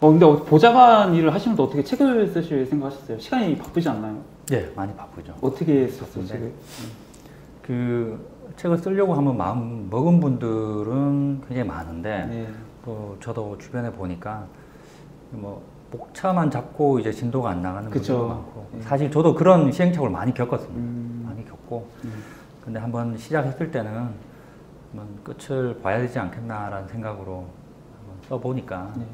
어, 근데 어, 보좌관 일을 하시면서 어떻게 책을 쓰실 생각하셨어요? 시간이 바쁘지 않나요? 예, 많이 바쁘죠. 어떻게 썼어요, 바쁜데? 책을? 그 책을 쓰려고 하면 마음 먹은 분들은 굉장히 많은데 네. 또 저도 주변에 보니까 뭐 목차만 잡고 이제 진도가 안 나가는 그쵸. 분들도 많고 네. 사실 저도 그런 시행착오를 많이 겪었습니다. 음. 많이 겪고 음. 근데 한번 시작했을 때는 한번 끝을 봐야 되지 않겠나라는 생각으로 한번 써보니까 네.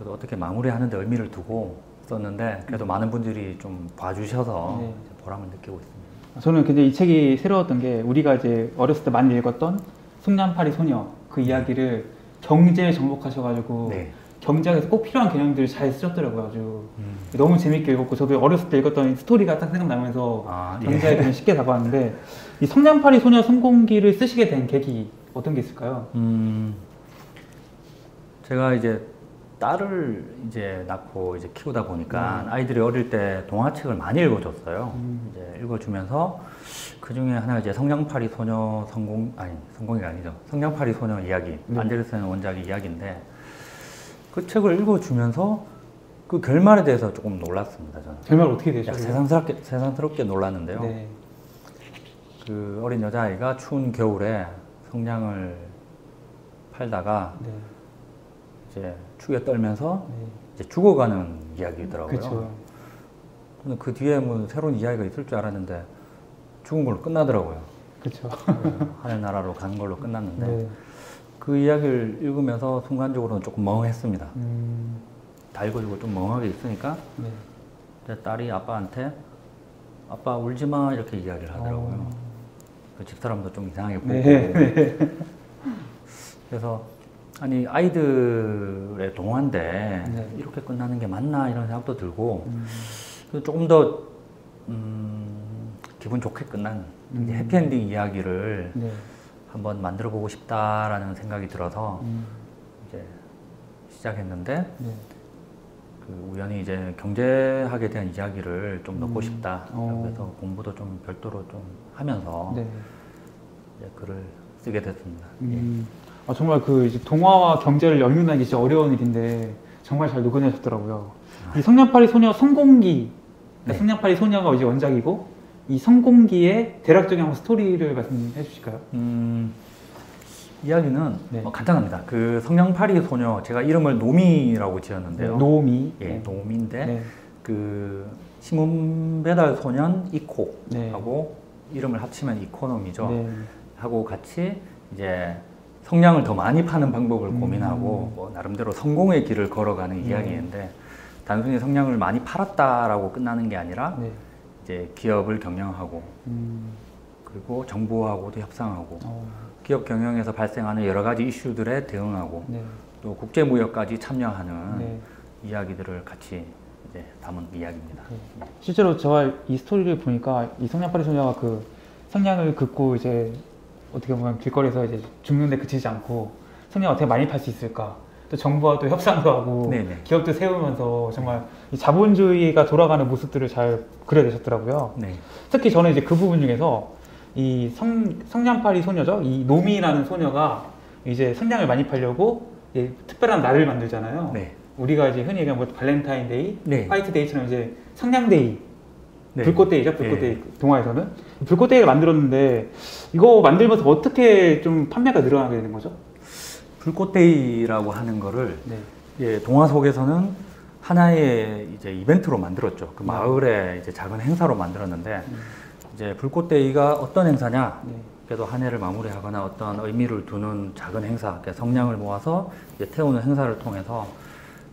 그래도 어떻게 마무리하는데 의미를 두고 썼는데 그래도 많은 분들이 좀 봐주셔서 네. 보람을 느끼고 있습니다. 저는 근데 이 책이 새로웠던 게 우리가 이제 어렸을 때 많이 읽었던 송년파리 소녀 그 이야기를 경제에 정복하셔가지고 네. 경제학에서 꼭 필요한 개념들을 잘 쓰셨더라고요 아주 음. 너무 재밌게 읽었고 저도 어렸을 때 읽었던 스토리가 딱 생각나면서 아, 예. 경제에 대해 쉽게 다가왔는데 이 성냥팔이 소녀 성공기를 쓰시게 된 계기 어떤 게 있을까요? 음, 제가 이제 딸을 이제 낳고 이제 키우다 보니까 아이들이 어릴 때 동화책을 많이 읽어줬어요. 음. 이제 읽어주면서 그 중에 하나 이제 성냥팔이 소녀 성공 아니 성공이 아니죠. 성냥팔이 소녀 이야기 네. 안데르센 원작의 이야기인데 그 책을 읽어주면서 그 결말에 대해서 조금 놀랐습니다. 저는 결말 어떻게 되죠? 세상스럽게 세상스럽게 놀랐는데요. 네. 그 어린 여자아이가 추운 겨울에 성냥을 팔다가 네. 이제 추위에 떨면서 네. 이제 죽어가는 이야기더라고요. 그렇죠. 저는 그 뒤에 뭐 새로운 이야기가 있을 줄 알았는데 죽은 걸로 끝나더라고요. 그렇죠. 그 하늘 나라로 가는 걸로 끝났는데 네. 그 이야기를 읽으면서 순간적으로는 조금 멍했습니다. 음. 다 읽어주고 좀 멍하게 있으니까 네. 제 딸이 아빠한테 아빠 울지 마 이렇게 이야기를 하더라고요. 어. 그 집사람도 좀 이상하게 보고 네. 그래서 아니 아이들의 동화인데 네. 이렇게 끝나는 게 맞나 이런 생각도 들고 음. 그래서 조금 더 음, 기분 좋게 끝난 음. 해피엔딩 이야기를 네. 한번 만들어 보고 싶다라는 생각이 들어서 음. 이제 시작했는데 네. 그 우연히 이제 경제학에 대한 이야기를 좀 넣고 음. 싶다 어. 그래서 공부도 좀 별도로 좀 하면서 네. 이제 글을 쓰게 됐습니다. 예. 음. 아, 정말 그 이제 동화와 경제를 연륜하는 게 진짜 어려운 일인데 정말 잘 녹여내셨더라고요. 이 성냥팔이 소녀 성공기, 그러니까 네. 성냥팔이 소녀가 이제 원작이고 이 성공기의 대략적인 한번 스토리를 말씀해 주실까요? 음, 이야기는 네. 어, 간단합니다. 그 성냥팔이 소녀 제가 이름을 노미라고 지었는데요. 노미. 예, 네. 노미인데 네. 그 신문 배달 소년 이코하고 네. 이름을 합치면 이코노미죠. 네. 하고 같이 이제 성냥을 더 많이 파는 방법을 음. 고민하고 뭐 나름대로 성공의 길을 걸어가는 네. 이야기인데 단순히 성냥을 많이 팔았다라고 끝나는 게 아니라 네. 이제 기업을 경영하고 음. 그리고 정부하고도 협상하고 어. 기업 경영에서 발생하는 여러 가지 이슈들에 대응하고 네. 또 국제 무역까지 참여하는 네. 이야기들을 같이 이제 담은 이야기입니다. 실제로 제가 이 스토리를 보니까 이 성냥팔이 소녀가 그 성냥을 긋고 이제 어떻게 보면 길거리에서 이제 죽는데 그치지 않고 성냥 어떻게 많이 팔 수 있을까? 또 정부와 또 협상도 하고 네네. 기업도 세우면서 정말 이 자본주의가 돌아가는 모습들을 잘 그려내셨더라고요. 네. 특히 저는 이제 그 부분 중에서 이 성, 성냥팔이 소녀죠. 이 노미라는 소녀가 이제 성냥을 많이 팔려고 특별한 날을 만들잖아요. 네. 우리가 이제 흔히 얘기하는 뭐 발렌타인데이, 네. 화이트데이처럼 이제 성냥데이, 네. 불꽃데이죠. 불꽃데이 네. 동화에서는 불꽃데이를 만들었는데 이거 만들면서 어떻게 좀 판매가 늘어나게 되는 거죠? 불꽃데이라고 하는 거를 네. 예, 동화 속에서는 하나의 이제 이벤트로 만들었죠. 그 네. 마을에 이제 작은 행사로 만들었는데 음. 이제 불꽃데이가 어떤 행사냐? 네. 그래도 한 해를 마무리하거나 어떤 의미를 두는 작은 행사, 그러니까 성냥을 모아서 이제 태우는 행사를 통해서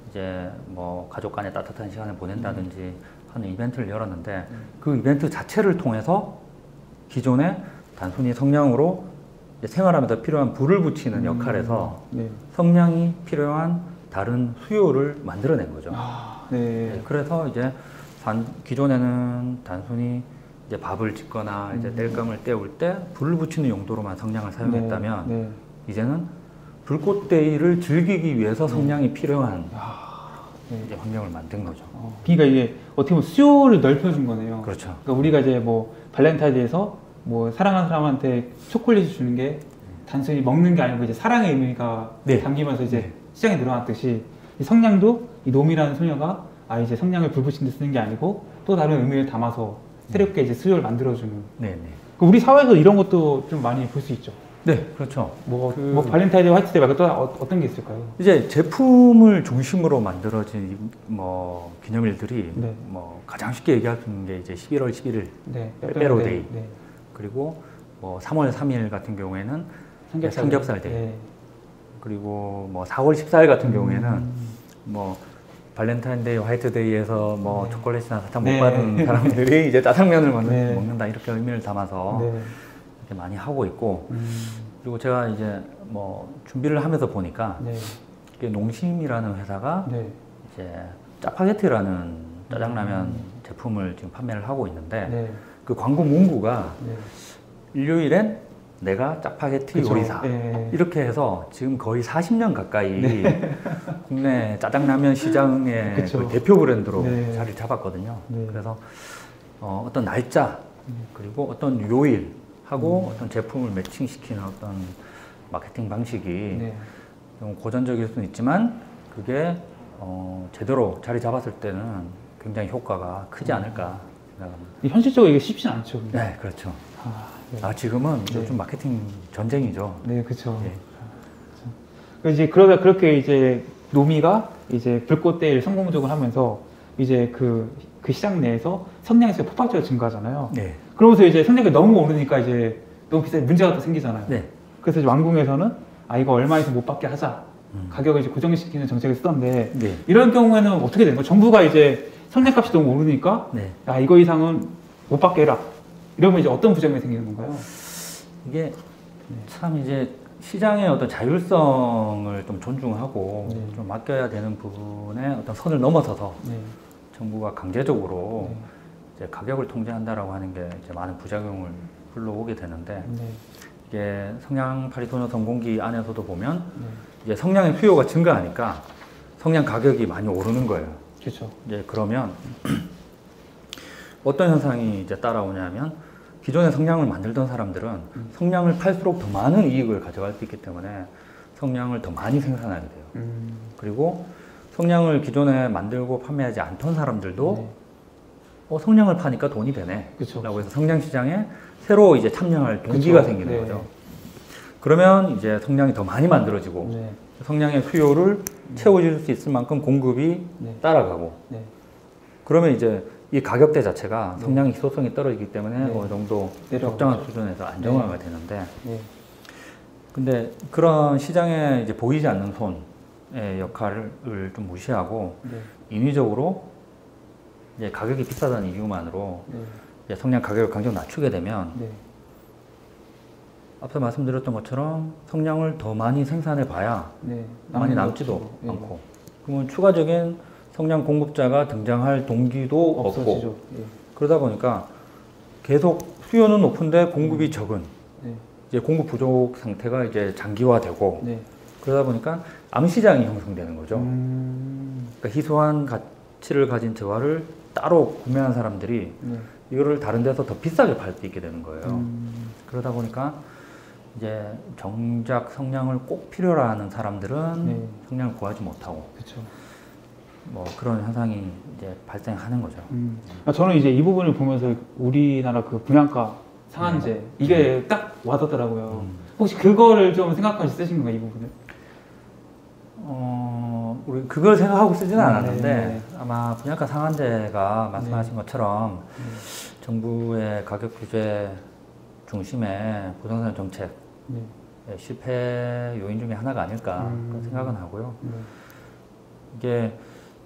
이제 뭐 가족 간에 따뜻한 시간을 보낸다든지 하는 이벤트를 열었는데 그 이벤트 자체를 통해서 기존에 단순히 성냥으로 생활하면서 필요한 불을 붙이는 역할에서 네. 성냥이 필요한 다른 수요를 만들어낸 거죠. 아, 네, 네. 그래서 이제 단- 기존에는 단순히 이제 밥을 짓거나 이제 음. 땔감을 때울 때 불을 붙이는 용도로만 성냥을 사용했다면 네. 네. 이제는 불꽃데이를 즐기기 위해서 성냥이 필요한 아, 네. 이제 환경을 만든 거죠. 어, 그러니까 이게 어떻게 보면 수요를 넓혀준 거네요. 그렇죠. 그러니까 우리가 이제 뭐 발렌타인데이에서 뭐 사랑하는 사람한테 초콜릿을 주는 게 단순히 먹는 게 아니고 이제 사랑의 의미가 네. 담기면서 이제 네. 시장에 늘어났듯이 이 성냥도 이 놈이라는 소녀가 아 이제 성냥을 불 붙인 데 쓰는 게 아니고 또 다른 의미를 담아서 새롭게 이제 수요를 만들어주는 네네. 그 우리 사회에서 이런 것도 좀 많이 볼 수 있죠. 네, 그렇죠. 뭐, 그- 뭐 발렌타인데이, 화이트데이 말고 또 어, 어떤 게 있을까요? 이제 제품을 중심으로 만들어진 이- 뭐 기념일들이 네. 뭐 가장 쉽게 얘기할 수 있는 게 이제 11월 11일 네, 빼빼로데이. 네. 그리고 뭐 3월 3일 같은 경우에는 삼겹살, 삼겹살 데이. 네. 그리고 뭐 4월 14일 같은 경우에는 음, 뭐 발렌타인데이, 화이트데이에서 뭐 네. 초콜릿이나 사탕 네. 못 받은 사람들이 이제 짜장면을 먹는, 네. 먹는다 이렇게 의미를 담아서 네. 많이 하고 있고 음, 그리고 제가 이제 뭐 준비를 하면서 보니까 네. 이게 농심이라는 회사가 네. 이제 짜파게티라는 짜장라면 제품을 지금 판매를 하고 있는데 네. 그 광고 문구가 네. 일요일엔 내가 짜파게티 그쵸. 요리사 네. 이렇게 해서 지금 거의 40년 가까이 국내 짜장라면 시장의. 그 대표 브랜드로 네. 자리를 잡았거든요. 네. 그래서 어, 어떤 날짜 그리고 어떤 요일 하고 어떤 제품을 매칭시키는 어떤 마케팅 방식이 네. 좀 고전적일 수는 있지만 그게 어, 제대로 자리 잡았을 때는 굉장히 효과가 크지 않을까 생각합니다. 현실적으로 이게 쉽진 않죠. 근데. 네, 그렇죠. 아, 네. 아 지금은 네. 요즘 마케팅 전쟁이죠. 네, 그렇죠. 예. 그 이제 그러다 그렇게 이제 노미가 이제 불꽃대를 성공적으로 하면서 이제 그, 그 시장 내에서 성냥에서 폭발적으로 증가하잖아요. 네. 그러면서 이제 성냥이 너무 오르니까 이제 너무 비싸 문제가 또 생기잖아요. 네. 그래서 이제 왕궁에서는 아 이거 얼마 이상 못 받게 하자 음. 가격을 이제 고정시키는 정책을 쓰던데 네. 이런 경우에는 어떻게 되는 거예요? 정부가 이제 성냥값이 너무 오르니까 네. 아 이거 이상은 못 받게 해라 이러면 이제 어떤 부작용이 생기는 건가요? 이게 참 이제 시장의 어떤 자율성을 좀 존중하고 네. 좀 맡겨야 되는 부분에 어떤 선을 넘어서서 네. 정부가 강제적으로 네. 이제 가격을 통제한다라고 하는 게 이제 많은 부작용을 불러오게 되는데 네. 이게 성냥 파리토너 성공기 안에서도 보면 네. 이제 성냥의 수요가 증가하니까 성냥 가격이 많이 오르는 거예요. 그렇죠. 이제 그러면 어떤 현상이 이제 따라오냐면 기존에 성냥을 만들던 사람들은 음. 성냥을 팔수록 더 많은 이익을 가져갈 수 있기 때문에 성냥을 더 많이 생산하게 돼요. 음. 그리고 성냥을 기존에 만들고 판매하지 않던 사람들도 네. 어, 성냥을 파니까 돈이 되네. 그쵸. 라고 해서 성냥 시장에 새로 이제 참여할 동기가 그쵸. 생기는 네. 거죠. 그러면 이제 성냥이 더 많이 만들어지고 네. 성냥의 수요를 채워줄 수 있을 만큼 공급이 네. 따라가고 네. 그러면 이제 이 가격대 자체가 성냥 희소성이 떨어지기 때문에 네. 어느 정도 적정한. 수준에서 안정화가 되는데 네. 근데 그런 시장에 이제 보이지 않는 손의 역할을 좀 무시하고 네. 인위적으로 이제 가격이 비싸다는 이유만으로 네. 성냥 가격을 강제로 낮추게 되면 네. 앞서 말씀드렸던 것처럼 성냥을 더 많이 생산해 봐야 네. 많이 남지도 네. 않고 그러면 추가적인 성냥 공급자가 등장할 동기도 없고 없어지죠. 예. 그러다 보니까 계속 수요는 높은데 공급이 적은 네. 이제 공급 부족 상태가 이제 장기화되고 네. 그러다 보니까 암시장이 형성되는 거죠. 음. 그러니까 희소한 가치를 가진 재화를 따로 구매한 사람들이 네. 이거를 다른 데서 더 비싸게 팔 수 있게 되는 거예요. 음. 그러다 보니까 이제 정작 성냥을 꼭 필요로 하는 사람들은 네. 성냥을 구하지 못하고 그렇죠. 뭐 그런 현상이 이제 발생하는 거죠. 음. 아, 저는 이제 이 부분을 보면서 우리나라 그 분양가 상한제 이게 딱 와닿더라고요. 음. 혹시 그거를 좀 생각하시 쓰신 건가요, 이 부분을? 어, 우리 그걸 생각하고 쓰지는 네, 않았는데 네. 아마 분양가 상한제가 말씀하신 것처럼 네. 정부의 가격 규제 중심의 부동산 정책 네. 의 실패 요인 중에 하나가 아닐까 음. 생각은 하고요. 네. 이게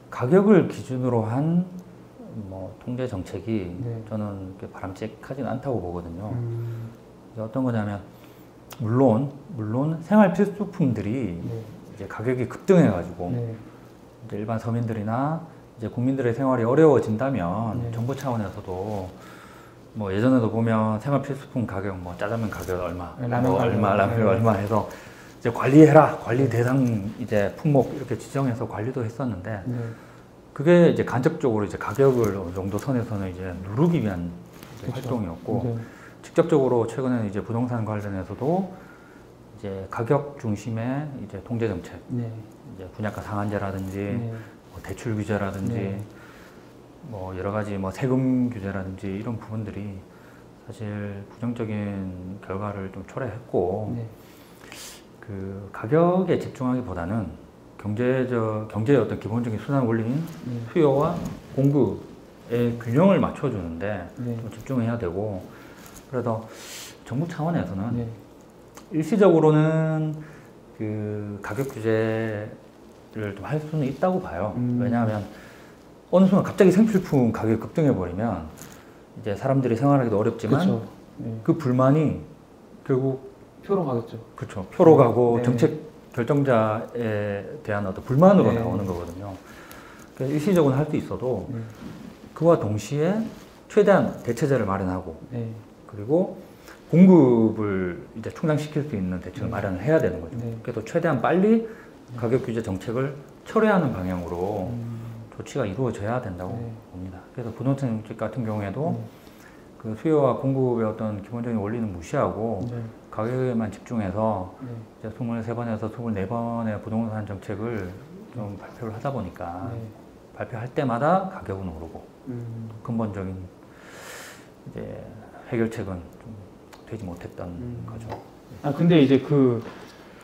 가격을 기준으로 한 뭐 통제 정책이 네. 저는 바람직하지는 않다고 보거든요. 음. 어떤 거냐면 물론 물론 생활 필수품들이 네. 이제 가격이 급등해가지고 네. 이제 일반 서민들이나 이제 국민들의 생활이 어려워진다면 네. 정부 차원에서도 뭐 예전에도 보면 생활 필수품 가격 뭐 짜장면 가격 얼마, 네, 라면 뭐 얼마, 라면 네. 얼마 해서 이제 관리해라 관리 대상 이제 품목 이렇게 지정해서 관리도 했었는데 네. 그게 이제 간접적으로 이제 가격을 어느 정도 선에서는 이제 누르기 위한 그렇죠. 활동이었고 네. 직접적으로 최근에 이제 부동산 관련해서도 이제 가격 중심의 이제 통제 정책, 네. 이제 분양가 상한제라든지 네. 뭐 대출 규제라든지 네. 뭐 여러 가지 뭐 세금 규제라든지 이런 부분들이 사실 부정적인 결과를 좀 초래했고 네. 그 가격에 집중하기보다는 경제적 경제의 어떤 기본적인 순환 원리인 네. 수요와 공급의 균형을 맞춰주는데 네. 좀 집중해야 되고 그래서 정부 차원에서는 네. 일시적으로는 그 가격 규제를 좀 할 수는 있다고 봐요. 음. 왜냐하면 어느 순간 갑자기 생필품 가격이 급등해 버리면 이제 사람들이 생활하기도 어렵지만 그렇죠. 네. 그 불만이 결국 표로 가겠죠. 그렇죠 표로 가고 네. 정책 결정자에 대한 어떤 불만으로 네. 나오는 거거든요. 그래서 일시적으로는 할수 있어도 네. 그와 동시에 최대한 대체제를 마련하고 네. 그리고 공급을 이제 충당시킬 수 있는 대책을 네. 마련을 해야 되는 거죠. 네. 그래서 최대한 빨리 가격 규제 정책을 철회하는 방향으로 음. 조치가 이루어져야 된다고 네. 봅니다. 그래서 부동산 정책 같은 경우에도 네. 그 수요와 공급의 어떤 기본적인 원리는 무시하고 네. 가격에만 집중해서 네. 이제 23번에서 24번의 부동산 정책을 좀 발표를 하다 보니까 네. 발표할 때마다 가격은 오르고 음. 근본적인 이제 해결책은 좀 되지 못했던 음. 거죠. 아 근데 이제 그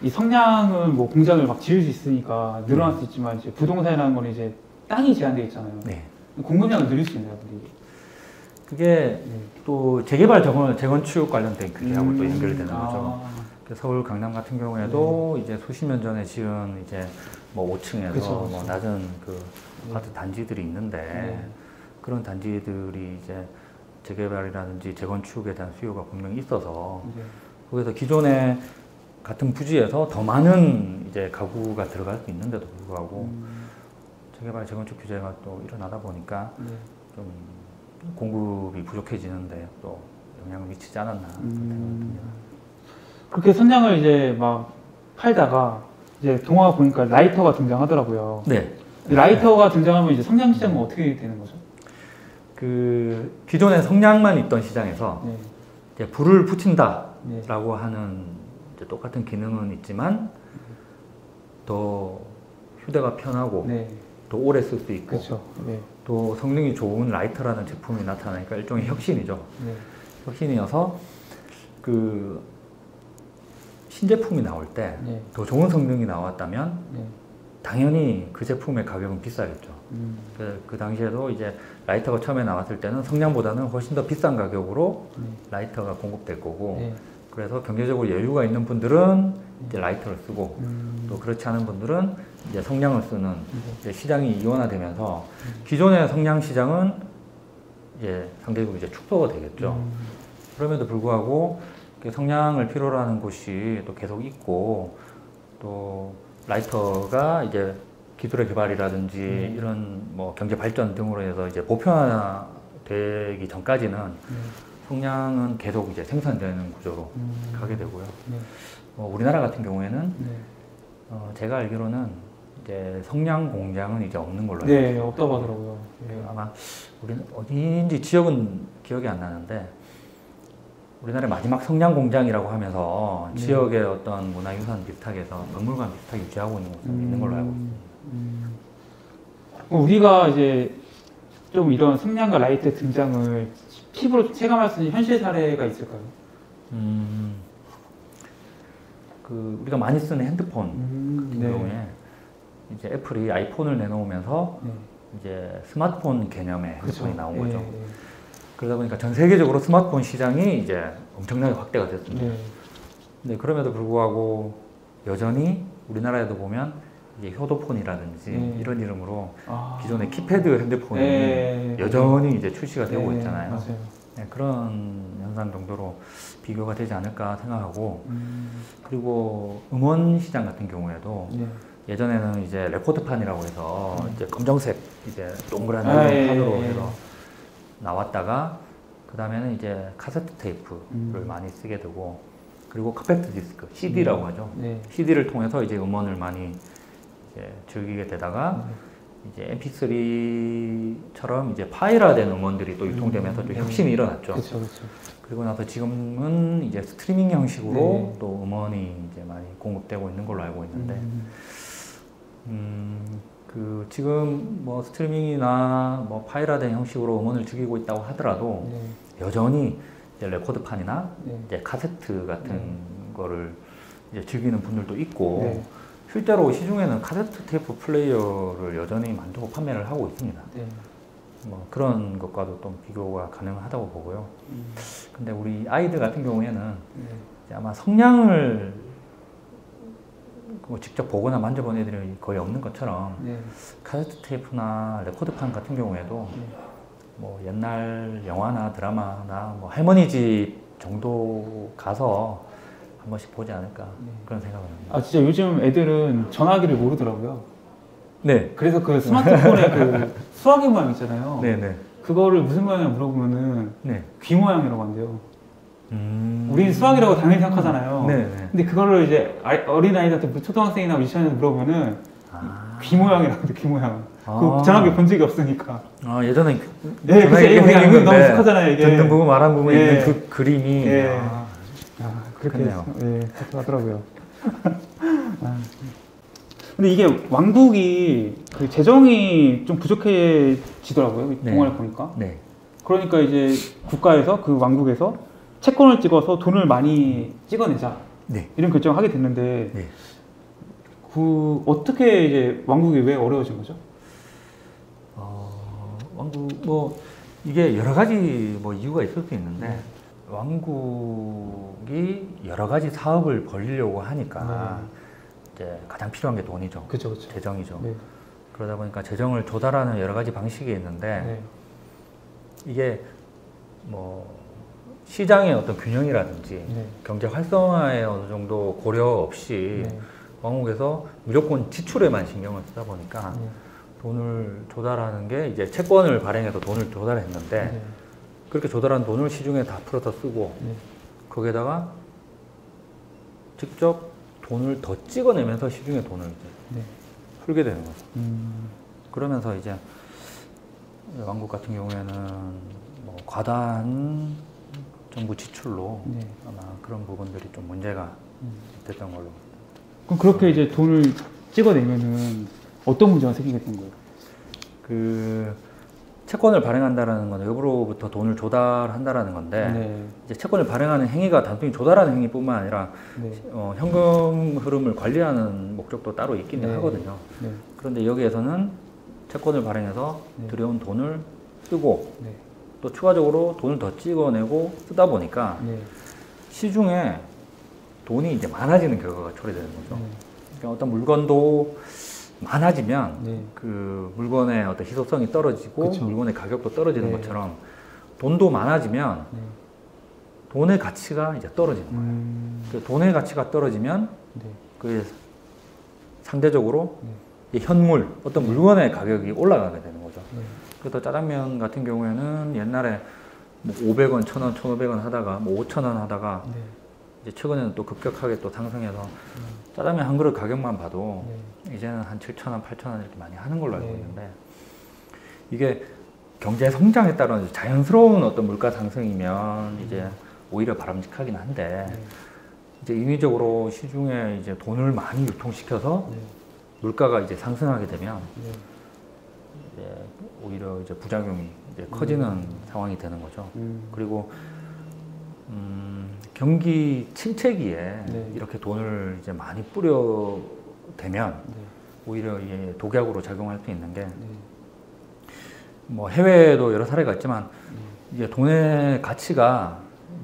이 성냥은 뭐 공장을 막 지을 수 있으니까 늘어날 음. 수 있지만 이제 부동산이라는 건 이제 땅이 제한되어 있잖아요. 네. 공급량을 늘릴 수 있나요, 근데? 그게 네. 또 재개발 재건, 재건 축 관련된 규제하고 또 음. 연결되는 거죠. 아, 그 서울 강남 같은 경우에도 이제 수십 년 전에 지은 이제 뭐 5층에서 그쵸, 뭐 그쵸. 낮은 그 네. 아파트 단지들이 있는데 네. 그런 단지들이 이제 재개발이라든지 재건축에 대한 수요가 분명히 있어서 이제 거기서 기존에 같은 부지에서 더 많은 이제 가구가 들어갈 수 있는데도 불구하고 음, 재개발 재건축 규제가 또 일어나다 보니까 네. 좀 공급이 부족해지는데 또 영향을 미치지 않았나 생각이 음. 듭니다. 그렇게 선장을 이제 막 팔다가 이제 동화 보니까 라이터가 등장하더라고요. 네. 이 라이터가 등장하면 이제 성냥 시장은 어떻게 되는 거죠? 그 기존에 성냥만 있던 시장에서 네. 이제 불을 붙인다라고 네. 하는 이제 똑같은 기능은 있지만 더 휴대가 편하고 네. 더 오래 쓸 수 있고 그렇죠. 네. 또 성능이 좋은 라이터라는 제품이 나타나니까 일종의 혁신이죠. 네. 혁신이어서 그 신제품이 나올 때더 네. 좋은 성능이 나왔다면 네. 당연히 그 제품의 가격은 비싸겠죠. 음. 그, 그 당시에도 이제 라이터가 처음에 나왔을 때는 성냥보다는 훨씬 더 비싼 가격으로 네. 라이터가 공급될 거고 네. 그래서 경제적으로 여유가 있는 분들은 이제 라이터를 쓰고 음. 또 그렇지 않은 분들은 이제 성냥을 쓰는 네. 이제 시장이 이원화되면서 기존의 성냥 시장은 이제 상대적으로 이제 축소가 되겠죠. 음. 그럼에도 불구하고 그 성냥을 필요로 하는 곳이 또 계속 있고 또 라이터가 이제 기술의 개발이라든지 음. 이런 뭐 경제 발전 등으로 해서 이제 보편화되기 전까지는 네. 성냥은 계속 이제 생산되는 구조로 음. 가게 되고요. 네. 뭐 우리나라 같은 경우에는 네. 어 제가 알기로는 이제 성냥 공장은 이제 없는 걸로 알고 네, 없다고 하더라고요. 네. 아마 우리는 어디인지 지역은 기억이 안 나는데 우리나라의 마지막 성냥 공장이라고 하면서 네. 지역의 어떤 문화유산 비슷하게 해서 박물관 비슷하게 유지하고 있는 곳은 있는 걸로 알고 있습니다. 음. 그럼 우리가 이제 좀 이런 성냥과 라이터 등장을 피부로 체감할 수 있는 현실 사례가 있을까요? 음, 그 우리가 많이 쓰는 핸드폰 음, 같은 경우에 이제 애플이 아이폰을 내놓으면서 네. 이제 스마트폰 개념의 핸드폰이 나온 예, 거죠. 예. 그러다 보니까 전 세계적으로 스마트폰 시장이 이제 엄청나게 확대가 됐습니다. 네. 네, 그럼에도 불구하고 여전히 우리나라에도 보면 이제 효도폰이라든지 네. 이런 이름으로 아. 기존의 키패드 핸드폰이 네. 여전히 이제 출시가 되고 네, 있잖아요. 맞아요. 네, 그런 현상 정도로 비교가 되지 않을까 생각하고 음, 그리고 음원 시장 같은 경우에도 네. 예전에는 이제 레코드판이라고 해서 음. 이제 검정색 이제 동그란 아, 예, 판으로 예, 예. 해서 나왔다가 그 다음에는 이제 카세트 테이프를 음. 많이 쓰게 되고 그리고 카페트 디스크 CD라고 하죠. 네. CD를 통해서 이제 음원을 많이 이제 즐기게 되다가 이제 MP3처럼 이제 파일화된 음원들이 또 유통되면서 좀 음, 혁신이 일어났죠. 그렇죠, 그렇죠. 그리고 나서 지금은 이제 스트리밍 형식으로 네. 또 음원이 이제 많이 공급되고 있는 걸로 알고 있는데, 음, 음, 그 지금 뭐 스트리밍이나 뭐 파일화된 형식으로 음원을 즐기고 있다고 하더라도 네, 여전히 이제 레코드판이나 네. 이제 카세트 같은 네. 거를 이제 즐기는 분들도 있고 네. 실제로 시중에는 카세트 테이프 플레이어를 여전히 만들고 판매를 하고 있습니다. 네. 뭐 그런 것과도 좀 비교가 가능하다고 보고요. 음, 근데 우리 아이들 같은 경우에는 네. 아마 성냥을 뭐 직접 보거나 만져본 애들이 거의 없는 것처럼 네. 카세트 테이프나 레코드판 같은 경우에도 네. 뭐 옛날 영화나 드라마나 뭐 할머니 집 정도 가서 한 번씩 보지 않을까 네. 그런 생각을 합니다. 아 진짜 요즘 애들은 전화기를 모르더라고요. 네, 그래서 그 스마트폰에 그 수화기 모양 있잖아요. 네, 네, 그거를 무슨 모양이냐 물어보면은 네. 귀 모양이라고 한대요. 음... 우리는 수학이라고 당연히 생각하잖아요. 네, 네. 근데 그거를 이제 아이- 어린 아이들한테 뭐 초등학생이나 유치원에서 물어보면은 아, 귀 모양이라고 귀 모양. 아. 그 전화기 본 적이 없으니까. 아 예전에 네, 그래서 생각했는데 너무 익숙하잖아요, 이게. 듣는 부분 말한 부분 예. 있는 그 그림이 예. 아, 아, 그렇게 그렇네요. 예, 그렇게 하더라고요. 아. 근데 이게 왕국이 그 재정이 좀 부족해지더라고요. 이 네. 동화를 보니까. 네, 그러니까 이제 국가에서 그 왕국에서 채권을 찍어서 돈을 많이 찍어내자 네, 이런 결정을 하게 됐는데 네. 그 어떻게 이제 왕국이 왜 어려워진 거죠? 어, 왕국 뭐 이게 여러 가지 뭐 이유가 있을 수 있는데 왕국이 여러 가지 사업을 벌이려고 하니까 이제 가장 필요한 게 돈이죠. 그렇죠, 그렇죠. 재정이죠. 네, 그러다 보니까 재정을 조달하는 여러 가지 방식이 있는데 네, 이게 뭐 시장의 어떤 균형이라든지 네, 경제 활성화에 어느 정도 고려 없이 네, 왕국에서 무조건 지출에만 신경을 쓰다 보니까 네, 돈을 조달하는 게 이제 채권을 발행해서 돈을 조달했는데 네, 그렇게 조달한 돈을 시중에 다 풀어서 쓰고 네, 거기에다가 직접 돈을 더 찍어내면서 시중에 돈을 이제 네. 풀게 되는 거죠. 음, 그러면서 이제 왕국 같은 경우에는 뭐 과다한 정부 지출로 네. 아마 그런 부분들이 좀 문제가 음. 됐던 걸로. 그럼 그렇게 이제 돈을 찍어내면은 어떤 문제가 생기게 된 거예요? 그 채권을 발행한다라는 건 외부로부터 돈을 조달한다라는 건데 네, 이제 채권을 발행하는 행위가 단순히 조달하는 행위뿐만 아니라 네, 어, 현금 흐름을 관리하는 목적도 따로 있긴 네. 하거든요. 네, 그런데 여기에서는 채권을 발행해서 네. 들여온 돈을 쓰고 네, 또 추가적으로 돈을 더 찍어내고 쓰다 보니까 네, 시중에 돈이 이제 많아지는 결과가 초래되는 거죠. 네, 그러니까 어떤 물건도 많아지면 네, 그 물건의 어떤 희소성이 떨어지고 그쵸. 물건의 가격도 떨어지는 네. 것처럼 돈도 많아지면 네. 돈의 가치가 이제 떨어지는 거예요. 음, 그 돈의 가치가 떨어지면 네, 그 상대적으로 네. 이 현물 어떤 물건의 가격이 올라가게 되는 거죠. 네, 그래서 짜장면 같은 경우에는 옛날에 뭐 500원, 1000원, 1,500원 하다가 뭐 5,000원 하다가 네, 이제 최근에는 또 급격하게 또 상승해서 짜장면 한 그릇 가격만 봐도 네. 이제는 한 7,000원, 8,000원 이렇게 많이 하는 걸로 알고 네. 있는데 이게 경제 성장에 따른 자연스러운 어떤 물가 상승이면 이제 오히려 바람직하긴 한데 네, 이제 인위적으로 시중에 이제 돈을 많이 유통시켜서 네, 물가가 이제 상승하게 되면 네. 이제 오히려 이제 부작용이 이제 커지는 상황이 되는 거죠. 음, 그리고 음, 경기 침체기에 네. 이렇게 돈을 이제 많이 뿌려 대면 네, 오히려 이게 독약으로 작용할 수 있는 게 네, 뭐 해외에도 여러 사례가 있지만 이제 돈의 가치가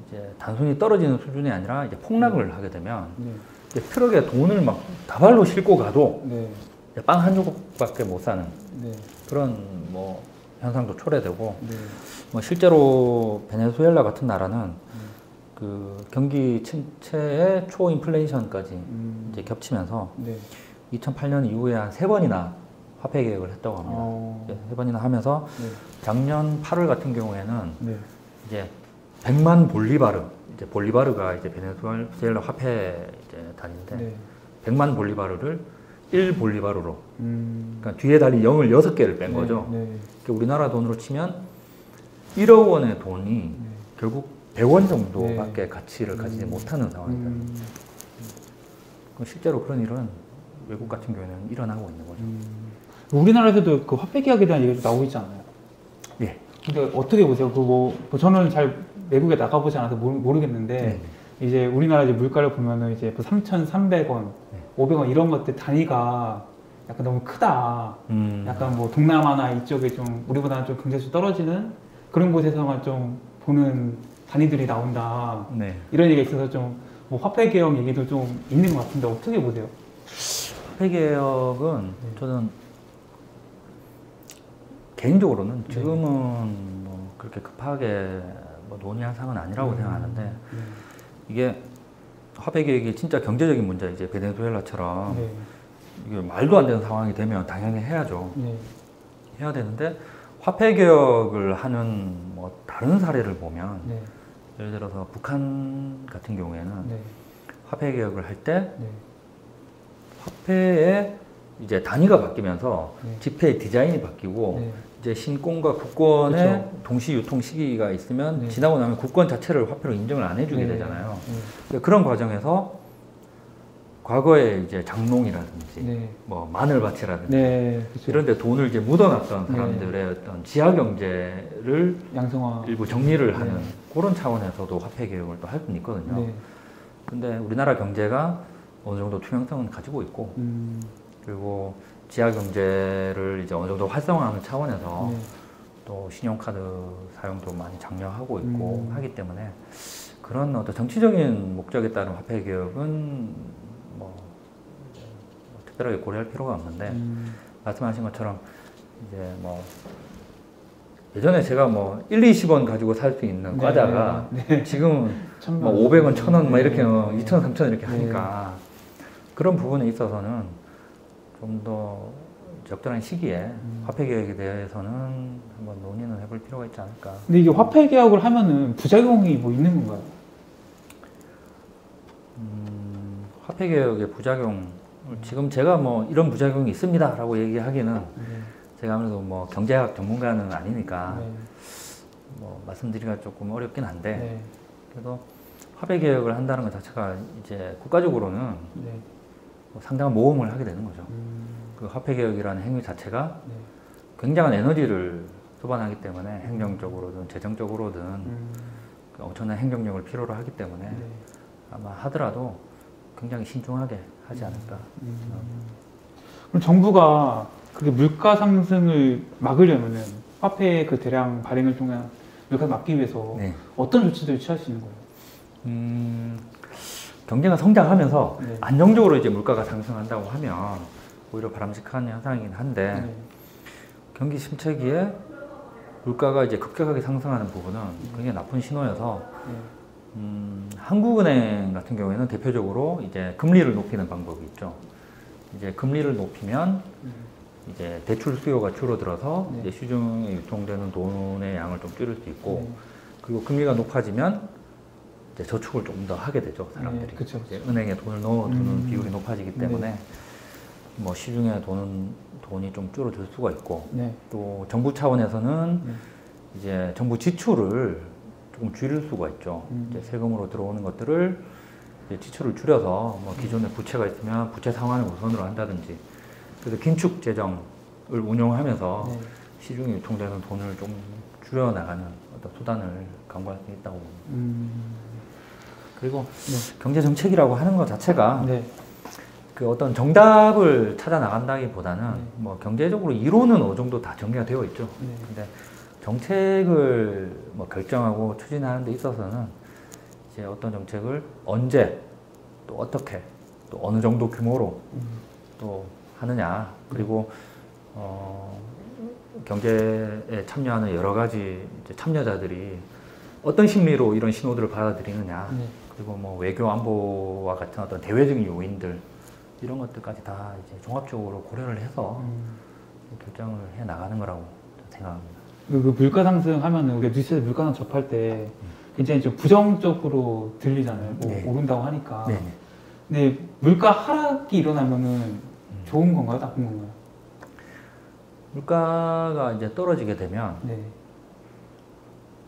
이제 단순히 떨어지는 수준이 아니라 이제 폭락을 하게 되면 네, 이제 트럭에 돈을 막 다발로 싣고 가도 네, 빵한 조각밖에 못 사는 네, 그런 뭐 현상도 초래되고 네, 뭐 실제로 베네수엘라 같은 나라는 그 경기 침체에 초인플레이션까지 음, 이제 겹치면서 네, 2008년 이후에 한 세 번이나 화폐 개혁을 했다고 합니다. 어, 네, 세 번이나 하면서 네, 작년 8월 같은 경우에는 네, 이제 100만 볼리바르 이제 볼리바르가 이제 베네수엘라 화폐 이제 단위인데 네, 100만 볼리바르를 1 볼리바르로 음. 그러니까 뒤에 달린 0을 6개를 뺀 네, 거죠. 네. 그러니까 우리나라 돈으로 치면 1억 원의 돈이 네. 결국 100원 정도밖에 가치를 가지지 음. 못하는 상황이다. 음. 실제로 그런 일은 외국 같은 경우에는 일어나고 있는 거죠. 음. 우리나라에서도 그 화폐 계약에 대한 얘기가 좀 나오고 있지 않나요? 예. 근데 어떻게 보세요? 그뭐 뭐 저는 잘 외국에 나가보지 않아서 모르, 모르 겠는데 네. 이제 우리나라 이제 물가를 보면은 이제 뭐 3,300원, 네. 500원 이런 것들 단위가 약간 너무 크다. 음. 약간 뭐 동남아나 이쪽에 좀 우리보다는 좀 경제수 떨어지는 그런 곳에서만 좀 보는 단위들이 나온다. 네. 이런 얘기가 있어서 좀 뭐 화폐 개혁 얘기도 좀 있는 것 같은데 어떻게 보세요? 화폐 개혁은 네. 저는 개인적으로는 네. 지금은 뭐 그렇게 급하게 뭐 논의할 사항은 아니라고 음. 생각하는데 네. 이게 화폐 개혁이 진짜 경제적인 문제 이제 베네수엘라처럼 네. 이게 말도 안 되는 상황이 되면 당연히 해야죠. 네. 해야 되는데 화폐 개혁을 하는 뭐 다른 사례를 보면 네. 예를 들어서 북한 같은 경우에는 네. 화폐 개혁을 할때 네. 화폐의 이제 단위가 바뀌면서 네. 지폐의 디자인이 바뀌고 네. 이제 신권과 국권의 그쵸. 동시 유통 시기가 있으면 네. 지나고 나면 국권 자체를 화폐로 인정을 안 해주게 네. 되잖아요. 네. 그런 과정에서 과거에 이제 장롱이라든지 네. 뭐 마늘밭이라든지 네. 그쵸. 이런 데 돈을 이제 묻어놨던 네. 사람들의 어떤 지하 경제를 양성화. 일부 정리를 하는 네. 그런 차원에서도 화폐 개혁을 또 할 수는 있거든요. 네. 근데 우리나라 경제가 어느 정도 투명성은 가지고 있고 음. 그리고 지하 경제를 이제 어느 정도 활성화하는 차원에서 네. 또 신용카드 사용도 많이 장려하고 있고 음. 하기 때문에 그런 어떤 정치적인 목적에 따른 화폐 개혁은 뭐, 뭐 특별하게 고려할 필요가 없는데 음. 말씀하신 것처럼 이제 뭐 예전에 제가 뭐 1, 20원 가지고 살 수 있는 네. 과자가 네. 천만 뭐 500원, 1000원 막 이렇게 네. 뭐 2,000원, 3,000원 이렇게 네. 하니까 그런 부분에 있어서는 좀 더 적절한 시기에 음. 화폐 개혁에 대해서는 한번 논의는 해볼 필요가 있지 않을까. 근데 이게 화폐 개혁을 하면은 부작용이 뭐 있는 건가요? 음, 화폐 개혁의 부작용 지금 제가 뭐 이런 부작용이 있습니다라고 얘기하기는 네. 제가 아무래도 뭐 경제학 전문가는 아니니까 네. 뭐 말씀드리기가 조금 어렵긴 한데 네. 그래도 화폐 개혁을 한다는 것 자체가 이제 국가적으로는 네. 뭐 상당한 모험을 하게 되는 거죠. 음. 그 화폐 개혁이라는 행위 자체가 네. 굉장한 에너지를 소반하기 때문에 행정적으로든 재정적으로든 음. 그 엄청난 행정력을 필요로 하기 때문에 네. 아마 하더라도 굉장히 신중하게 하지 않을까. 음. 그럼 정부가 그게 물가 상승을 막으려면은 화폐의 그 대량 발행을 통한 물가 막기 위해서 네. 어떤 조치들을 취할 수 있는 거예요? 음, 경제가 성장하면서 네. 안정적으로 이제 물가가 상승한다고 하면 오히려 바람직한 현상이긴 한데 네. 경기 침체기에 물가가 이제 급격하게 상승하는 부분은 굉장히 나쁜 신호여서 네. 음, 한국은행 같은 경우에는 대표적으로 이제 금리를 높이는 방법이 있죠. 이제 금리를 높이면 음. 이제 대출 수요가 줄어들어서 네. 이제 시중에 유통되는 돈의 양을 좀 줄일 수 있고 네. 그리고 금리가 높아지면 이제 저축을 좀더 하게 되죠 사람들이. 네, 그쵸, 이제 은행에 돈을 넣어두는 음. 비율이 높아지기 때문에 뭐 시중에 돈은 돈이 좀 줄어들 수가 있고 네. 또 정부 차원에서는 네. 이제 정부 지출을 조금 줄일 수가 있죠. 음. 이제 세금으로 들어오는 것들을 이제 지출을 줄여서 뭐 기존에 부채가 있으면 부채 상환을 우선으로 한다든지 그래서 긴축 재정을 운용하면서 네. 시중에 유통되는 돈을 좀 줄여 나가는 어떤 수단을 강구할 수 있다고 봅니다. 음. 그리고 네. 경제 정책이라고 하는 것 자체가 네. 그 어떤 정답을 찾아 나간다기보다는 네. 뭐 경제적으로 이론은 어느 정도 다 정리가 되어 있죠. 네. 근데 정책을 뭐 결정하고 추진하는 데 있어서는 이제 어떤 정책을 언제 또 어떻게 또 어느 정도 규모로 음. 또 하느냐 그리고 어, 경제에 참여하는 여러 가지 이제 참여자들이 어떤 심리로 이런 신호들을 받아들이느냐 네. 그리고 뭐 외교 안보와 같은 어떤 대외적인 요인들 이런 것들까지 다 이제 종합적으로 고려를 해서 음. 결정을 해 나가는 거라고 생각합니다. 그, 그 물가 상승하면은 우리가 뉴스에서 물가상 접할 때 굉장히 좀 부정적으로 들리잖아요. 뭐 네. 오른다고 하니까. 네네. 근데 물가 하락이 일어나면은 좋은 건가요? 나쁜 건가요? 물가가 이제 떨어지게 되면 네.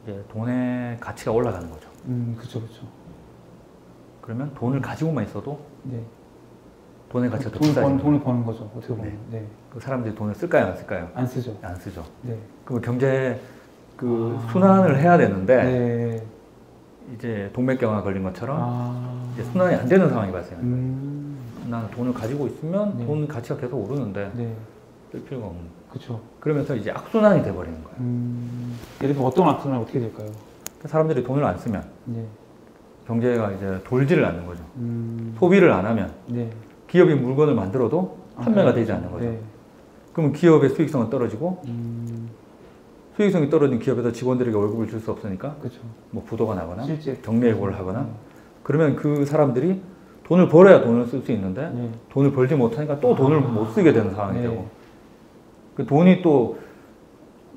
이제 돈의 가치가 올라가는 거죠. 음, 그쵸, 그쵸. 그러면 돈을 가지고만 있어도 네. 돈의 가치가 더 돈을 비싸지는 돈을 버는 거죠. 어떻게 보면. 네. 그 사람들이 돈을 쓸까요, 안 쓸까요? 안 쓰죠. 안 쓰죠. 네. 그럼 경제 그 아. 순환을 해야 되는데 네. 이제 동맥경화 걸린 것처럼 아. 이제 순환이 안 되는 상황이 발생해요. 음. 나는 돈을 가지고 있으면 네. 돈 가치가 계속 오르는데 네. 쓸 필요가 없는. 그쵸. 그러면서 이제 악순환이 돼버리는 거예요. 음. 예를 들면 어떤 악순환 어떻게 될까요? 사람들이 돈을 안 쓰면 네. 경제가 이제 돌지를 않는 거죠. 음. 소비를 안 하면 네. 기업이 물건을 만들어도 판매가 되지 않는 거죠. 네. 그러면 기업의 수익성은 떨어지고 음. 수익성이 떨어진 기업에서 직원들에게 월급을 줄 수 없으니까 그쵸. 뭐 부도가 나거나 실제. 경매해고를 하거나 네. 그러면 그 사람들이 돈을 벌어야 돈을 쓸 수 있는데 네. 돈을 벌지 못하니까 또 돈을 아. 못 쓰게 되는 상황이 네. 되고 그 돈이 또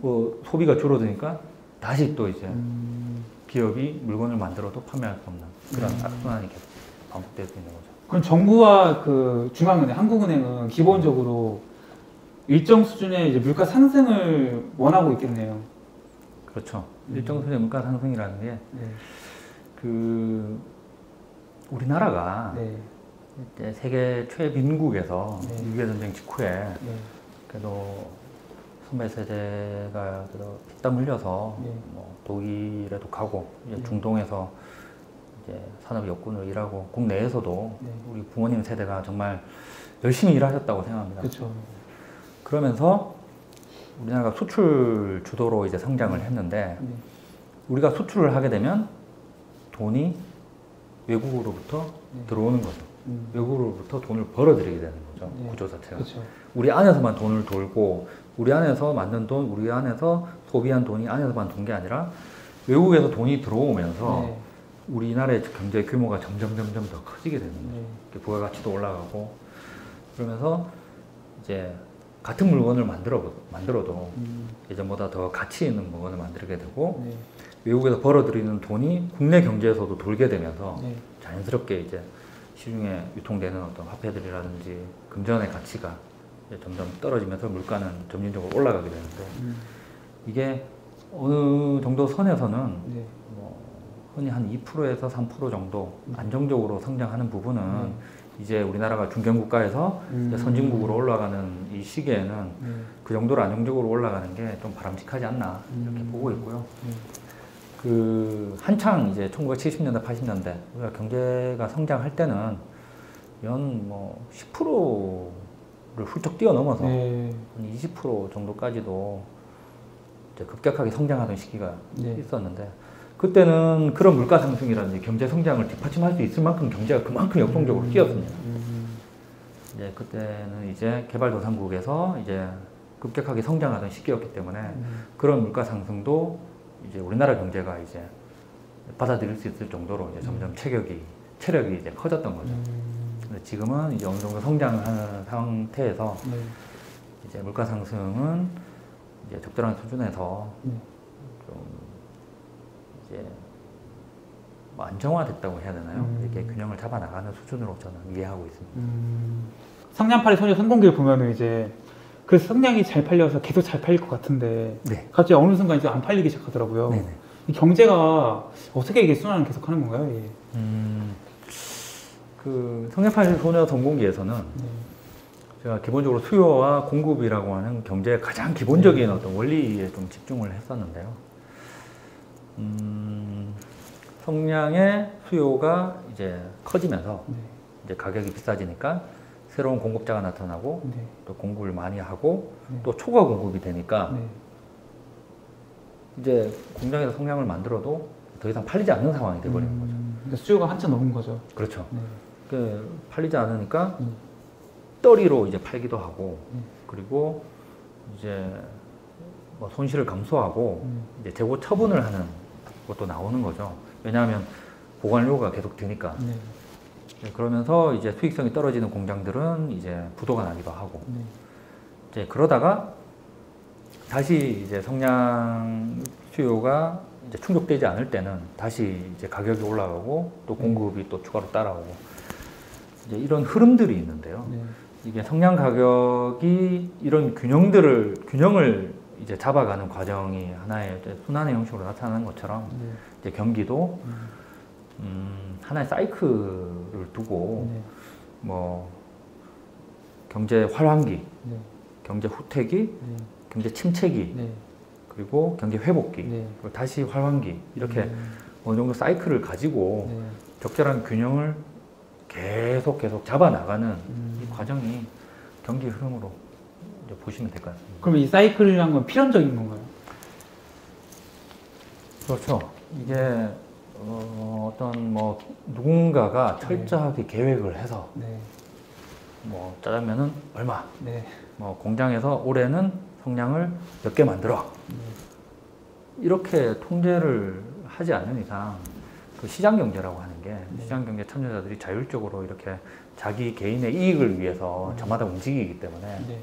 뭐 소비가 줄어드니까 다시 또 이제 음. 기업이 물건을 만들어도 판매할 수 없는 그런 음. 악순환이 계속 반복될 수 있는 거죠. 그럼 정부와 그 중앙은행, 한국은행은 기본적으로 일정 수준의 이제 물가 상승을 원하고 있겠네요. 그렇죠. 음. 일정 수준의 물가 상승이라는 게 네. 그 우리나라가 네. 이제 세계 최빈국에서 네. 6.25 전쟁 직후에 네. 그래도 선배 세대가 그래도 피땀 흘려서 네. 뭐 독일에도 가고 이제 네. 중동에서 이제 산업 여군으로 일하고 국내에서도 네. 우리 부모님 세대가 정말 열심히 일하셨다고 생각합니다. 그렇죠. 그러면서 우리나라가 수출 주도로 이제 성장을 했는데 네. 우리가 수출을 하게 되면 돈이 외국으로부터 네. 들어오는 거죠. 음. 외국으로부터 돈을 벌어들이게 되는 거죠. 네. 구조 자체가. 그렇죠. 우리 안에서만 돈을 돌고 우리 안에서 만든 돈, 우리 안에서 소비한 돈이 안에서만 돈 게 아니라 외국에서 돈이 들어오면서 네. 우리나라의 경제 규모가 점점 점점 더 커지게 되는 거죠. 네. 부가가치도 올라가고 그러면서 이제 같은 물건을 만들어 만들어도 음. 예전보다 더 가치 있는 물건을 만들게 되고 네. 외국에서 벌어들이는 돈이 국내 경제에서도 돌게 되면서 네. 자연스럽게 이제 시중에 유통되는 어떤 화폐들이라든지 금전의 가치가 점점 떨어지면서 물가는 점진적으로 올라가게 되는데 음. 이게 어느 정도 선에서는 네. 뭐 흔히 한 2%에서 3% 정도 음. 안정적으로 성장하는 부분은 네. 이제 우리나라가 중견국가에서 음. 선진국으로 올라가는 이 시기에는 네. 그 정도로 안정적으로 올라가는 게 좀 바람직하지 않나 이렇게 음. 보고 있고요. 네. 그 한창 이제 1970년대 80년대 우리가 경제가 성장할 때는 연 뭐 10%를 훌쩍 뛰어넘어서 네. 한20% 정도까지도 이제 급격하게 성장하던 시기가 네. 있었는데 그때는 그런 물가 상승이라든지 경제 성장을 뒷받침할 수 있을 만큼 경제가 그만큼 역동적으로 음. 뛰었습니다. 음. 이제 그때는 이제 개발도상국에서 이제 급격하게 성장하던 시기였기 때문에 음. 그런 물가 상승도 이제 우리나라 경제가 이제 받아들일 수 있을 정도로 이제 점점 체격이 체력이 이제 커졌던 거죠. 음. 근데 지금은 이제 어느 정도 성장하는 상태에서 네. 이제 물가 상승은 이제 적절한 수준에서 네. 좀 이제 뭐 안정화됐다고 해야 되나요? 음. 이렇게 균형을 잡아 나가는 수준으로 저는 이해하고 있습니다. 음. 성냥팔이 소녀 성공기를 보면은 이제 그 성냥이 잘 팔려서 계속 잘 팔릴 것 같은데 네. 갑자기 어느 순간 이제 안 팔리기 시작하더라고요. 네네. 이 경제가 어떻게 이게 순환을 계속 하는 건가요? 이게? 음, 그 성장팔 소녀 성공기에서는 네. 제가 기본적으로 수요와 공급이라고 하는 경제의 가장 기본적인 어떤 원리에 좀 집중을 했었는데요. 음, 성량의 수요가 이제 커지면서 네. 이제 가격이 비싸지니까 새로운 공급자가 나타나고 네. 또 공급을 많이 하고 네. 또 초과 공급이 되니까 네. 이제 공장에서 성량을 만들어도 더 이상 팔리지 않는 상황이 돼버리는 거죠. 음, 그러니까 수요가 한참 넘은 거죠. 그렇죠. 네. 그 팔리지 않으니까 음. 떨이로 이제 팔기도 하고 음. 그리고 이제 뭐 손실을 감수하고 음. 이제 재고 처분을 하는 것도 나오는 거죠. 왜냐하면 보관료가 계속 드니까. 네. 네, 그러면서 이제 수익성이 떨어지는 공장들은 이제 부도가 나기도 하고 네. 이제 그러다가 다시 이제 성량 수요가 이제 충족되지 않을 때는 다시 이제 가격이 올라가고 또 공급이 또 추가로 따라오고 이제 이런 흐름들이 있는데요. 네. 이게 성냥 가격이 이런 균형들을 균형을 이제 잡아가는 과정이 하나의 순환의 형식으로 나타나는 것처럼 네. 이제 경기도 음. 음, 하나의 사이클을 두고 네. 뭐 경제 활황기, 네. 경제 후퇴기, 네. 경제 침체기, 네. 그리고 경제 회복기, 네. 그리고 다시 활황기 이렇게 음. 어느 정도 사이클을 가지고 네. 적절한 균형을 계속 계속 잡아 나가는 음. 이 과정이 경기 흐름으로 보시면 될 것 같습니다. 그럼 이 사이클이란 건 필연적인 건가요? 그렇죠. 이게 어, 어떤 뭐 누군가가 철저하게 계획을 해서 네. 뭐 짜장면은 얼마, 네. 뭐 공장에서 올해는 성량을 몇 개 만들어 네. 이렇게 통제를 하지 않는 이상 그 시장 경제라고 하는 게 네. 시장 경제 참여자들이 자율적으로 이렇게 자기 개인의 이익을 위해서 음. 저마다 움직이기 때문에 네.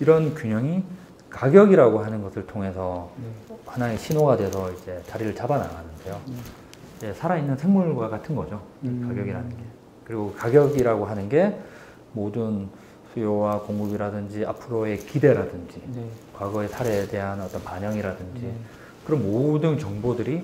이런 균형이 가격이라고 하는 것을 통해서 네. 하나의 신호가 돼서 이제 자리를 잡아 나가는데요. 음. 이제 살아있는 생물과 같은 거죠. 음. 가격이라는 게. 그리고 가격이라고 하는 게 모든 수요와 공급이라든지 앞으로의 기대라든지 네. 과거의 사례에 대한 어떤 반영이라든지 네. 그런 모든 정보들이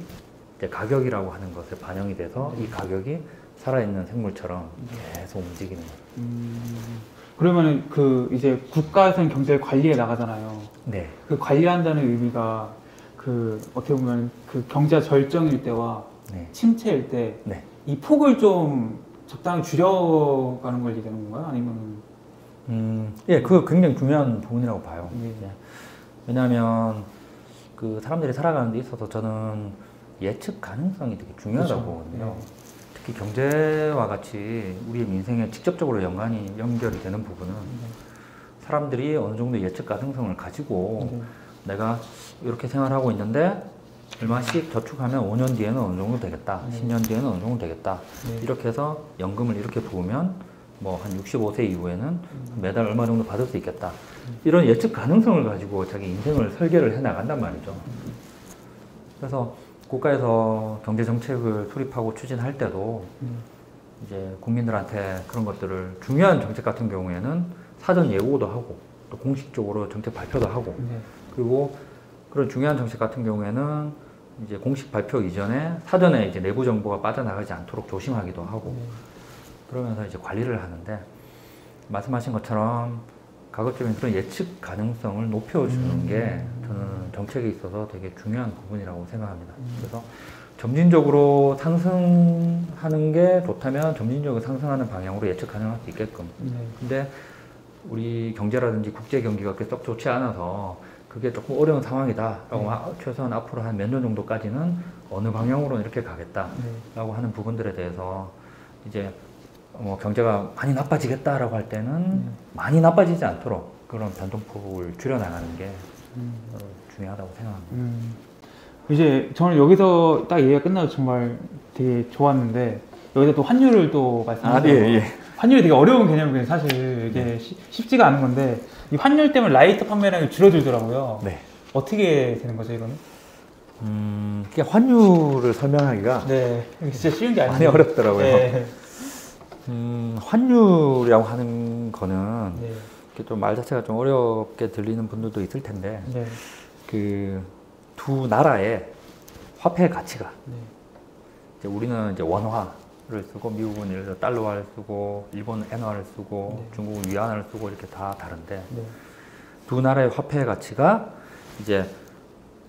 이제 가격이라고 하는 것에 반영이 돼서 이 가격이 살아있는 생물처럼 계속 움직이는 거예요. 음. 그러면은 그 이제 국가에서는 경제를 관리해 나가잖아요. 네. 그 관리한다는 의미가 그 어떻게 보면 그 경제가 절정일 때와 네. 침체일 때이 네. 폭을 좀 적당히 줄여가는 걸 얘기하는 건가요? 아니면 음, 예, 그거 굉장히 중요한 부분이라고 봐요. 네. 예. 왜냐하면 그 사람들이 살아가는 데 있어서 저는 예측 가능성이 되게 중요하다고 그렇죠. 보거든요. 네. 특히 경제와 같이 우리의 민생에 직접적으로 연관이 연결이 되는 부분은 사람들이 어느 정도 예측 가능성을 가지고 네. 내가 이렇게 생활하고 있는데 얼마씩 저축하면 5년 뒤에는 어느 정도 되겠다. 네. 10년 뒤에는 어느 정도 되겠다. 네. 이렇게 해서 연금을 이렇게 부으면 뭐 한 65세 이후에는 음. 매달 얼마 정도 받을 수 있겠다. 이런 예측 가능성을 가지고 자기 인생을 설계를 해 나간단 말이죠. 그래서 국가에서 경제 정책을 수립하고 추진할 때도 음. 이제 국민들한테 그런 것들을 중요한 정책 같은 경우에는 사전 예고도 하고 또 공식적으로 정책 발표도 하고 네. 그리고 그런 중요한 정책 같은 경우에는 이제 공식 발표 이전에 사전에 이제 내부 정보가 빠져나가지 않도록 조심하기도 하고 네. 그러면서 이제 관리를 하는데 말씀하신 것처럼 가급적인 그런 예측 가능성을 높여주는 음. 게 저는 정책에 있어서 되게 중요한 부분이라고 생각합니다. 음. 그래서 점진적으로 상승하는 게 좋다면 점진적으로 상승하는 방향으로 예측 가능할 수 있게끔. 네. 근데 우리 경제라든지 국제 경기가 그렇게 썩 좋지 않아서 그게 조금 어려운 상황이다라고 네. 아, 최소한 앞으로 한 몇 년 정도까지는 어느 방향으로 이렇게 가겠다. 네. 라고 하는 부분들에 대해서 이제 뭐 경제가 많이 나빠지겠다라고 할 때는 네. 많이 나빠지지 않도록 그런 변동폭을 줄여나가는 게 음. 어, 중요하다고 생각합니다. 음. 이제 저는 여기서 딱 얘기가 끝나서 정말 되게 좋았는데 여기서 또 환율을 또 말씀하셨어요. 환율이 되게 어려운 개념이에요. 사실 이게 쉬- 쉽지가 않은 건데 이 환율 때문에 라이터 판매량이 줄어들더라고요. 네. 어떻게 되는 거죠, 이거는? 음, 이게 환율을 설명하기가 네, 진짜 쉬운 게 아니에요. 많이 어렵더라고요. 네. 음, 환율이라고 하는 거는 네. 이렇게 좀말 자체가 좀 어렵게 들리는 분들도 있을 텐데 네. 그두 나라의 화폐 가치가 네. 이제 우리는 이제 원화를 쓰고 미국은 예를 들어 달러화를 쓰고 일본은 엔화를 쓰고 네. 중국은 위안화를 쓰고 이렇게 다 다른데 네. 두 나라의 화폐 가치가 이제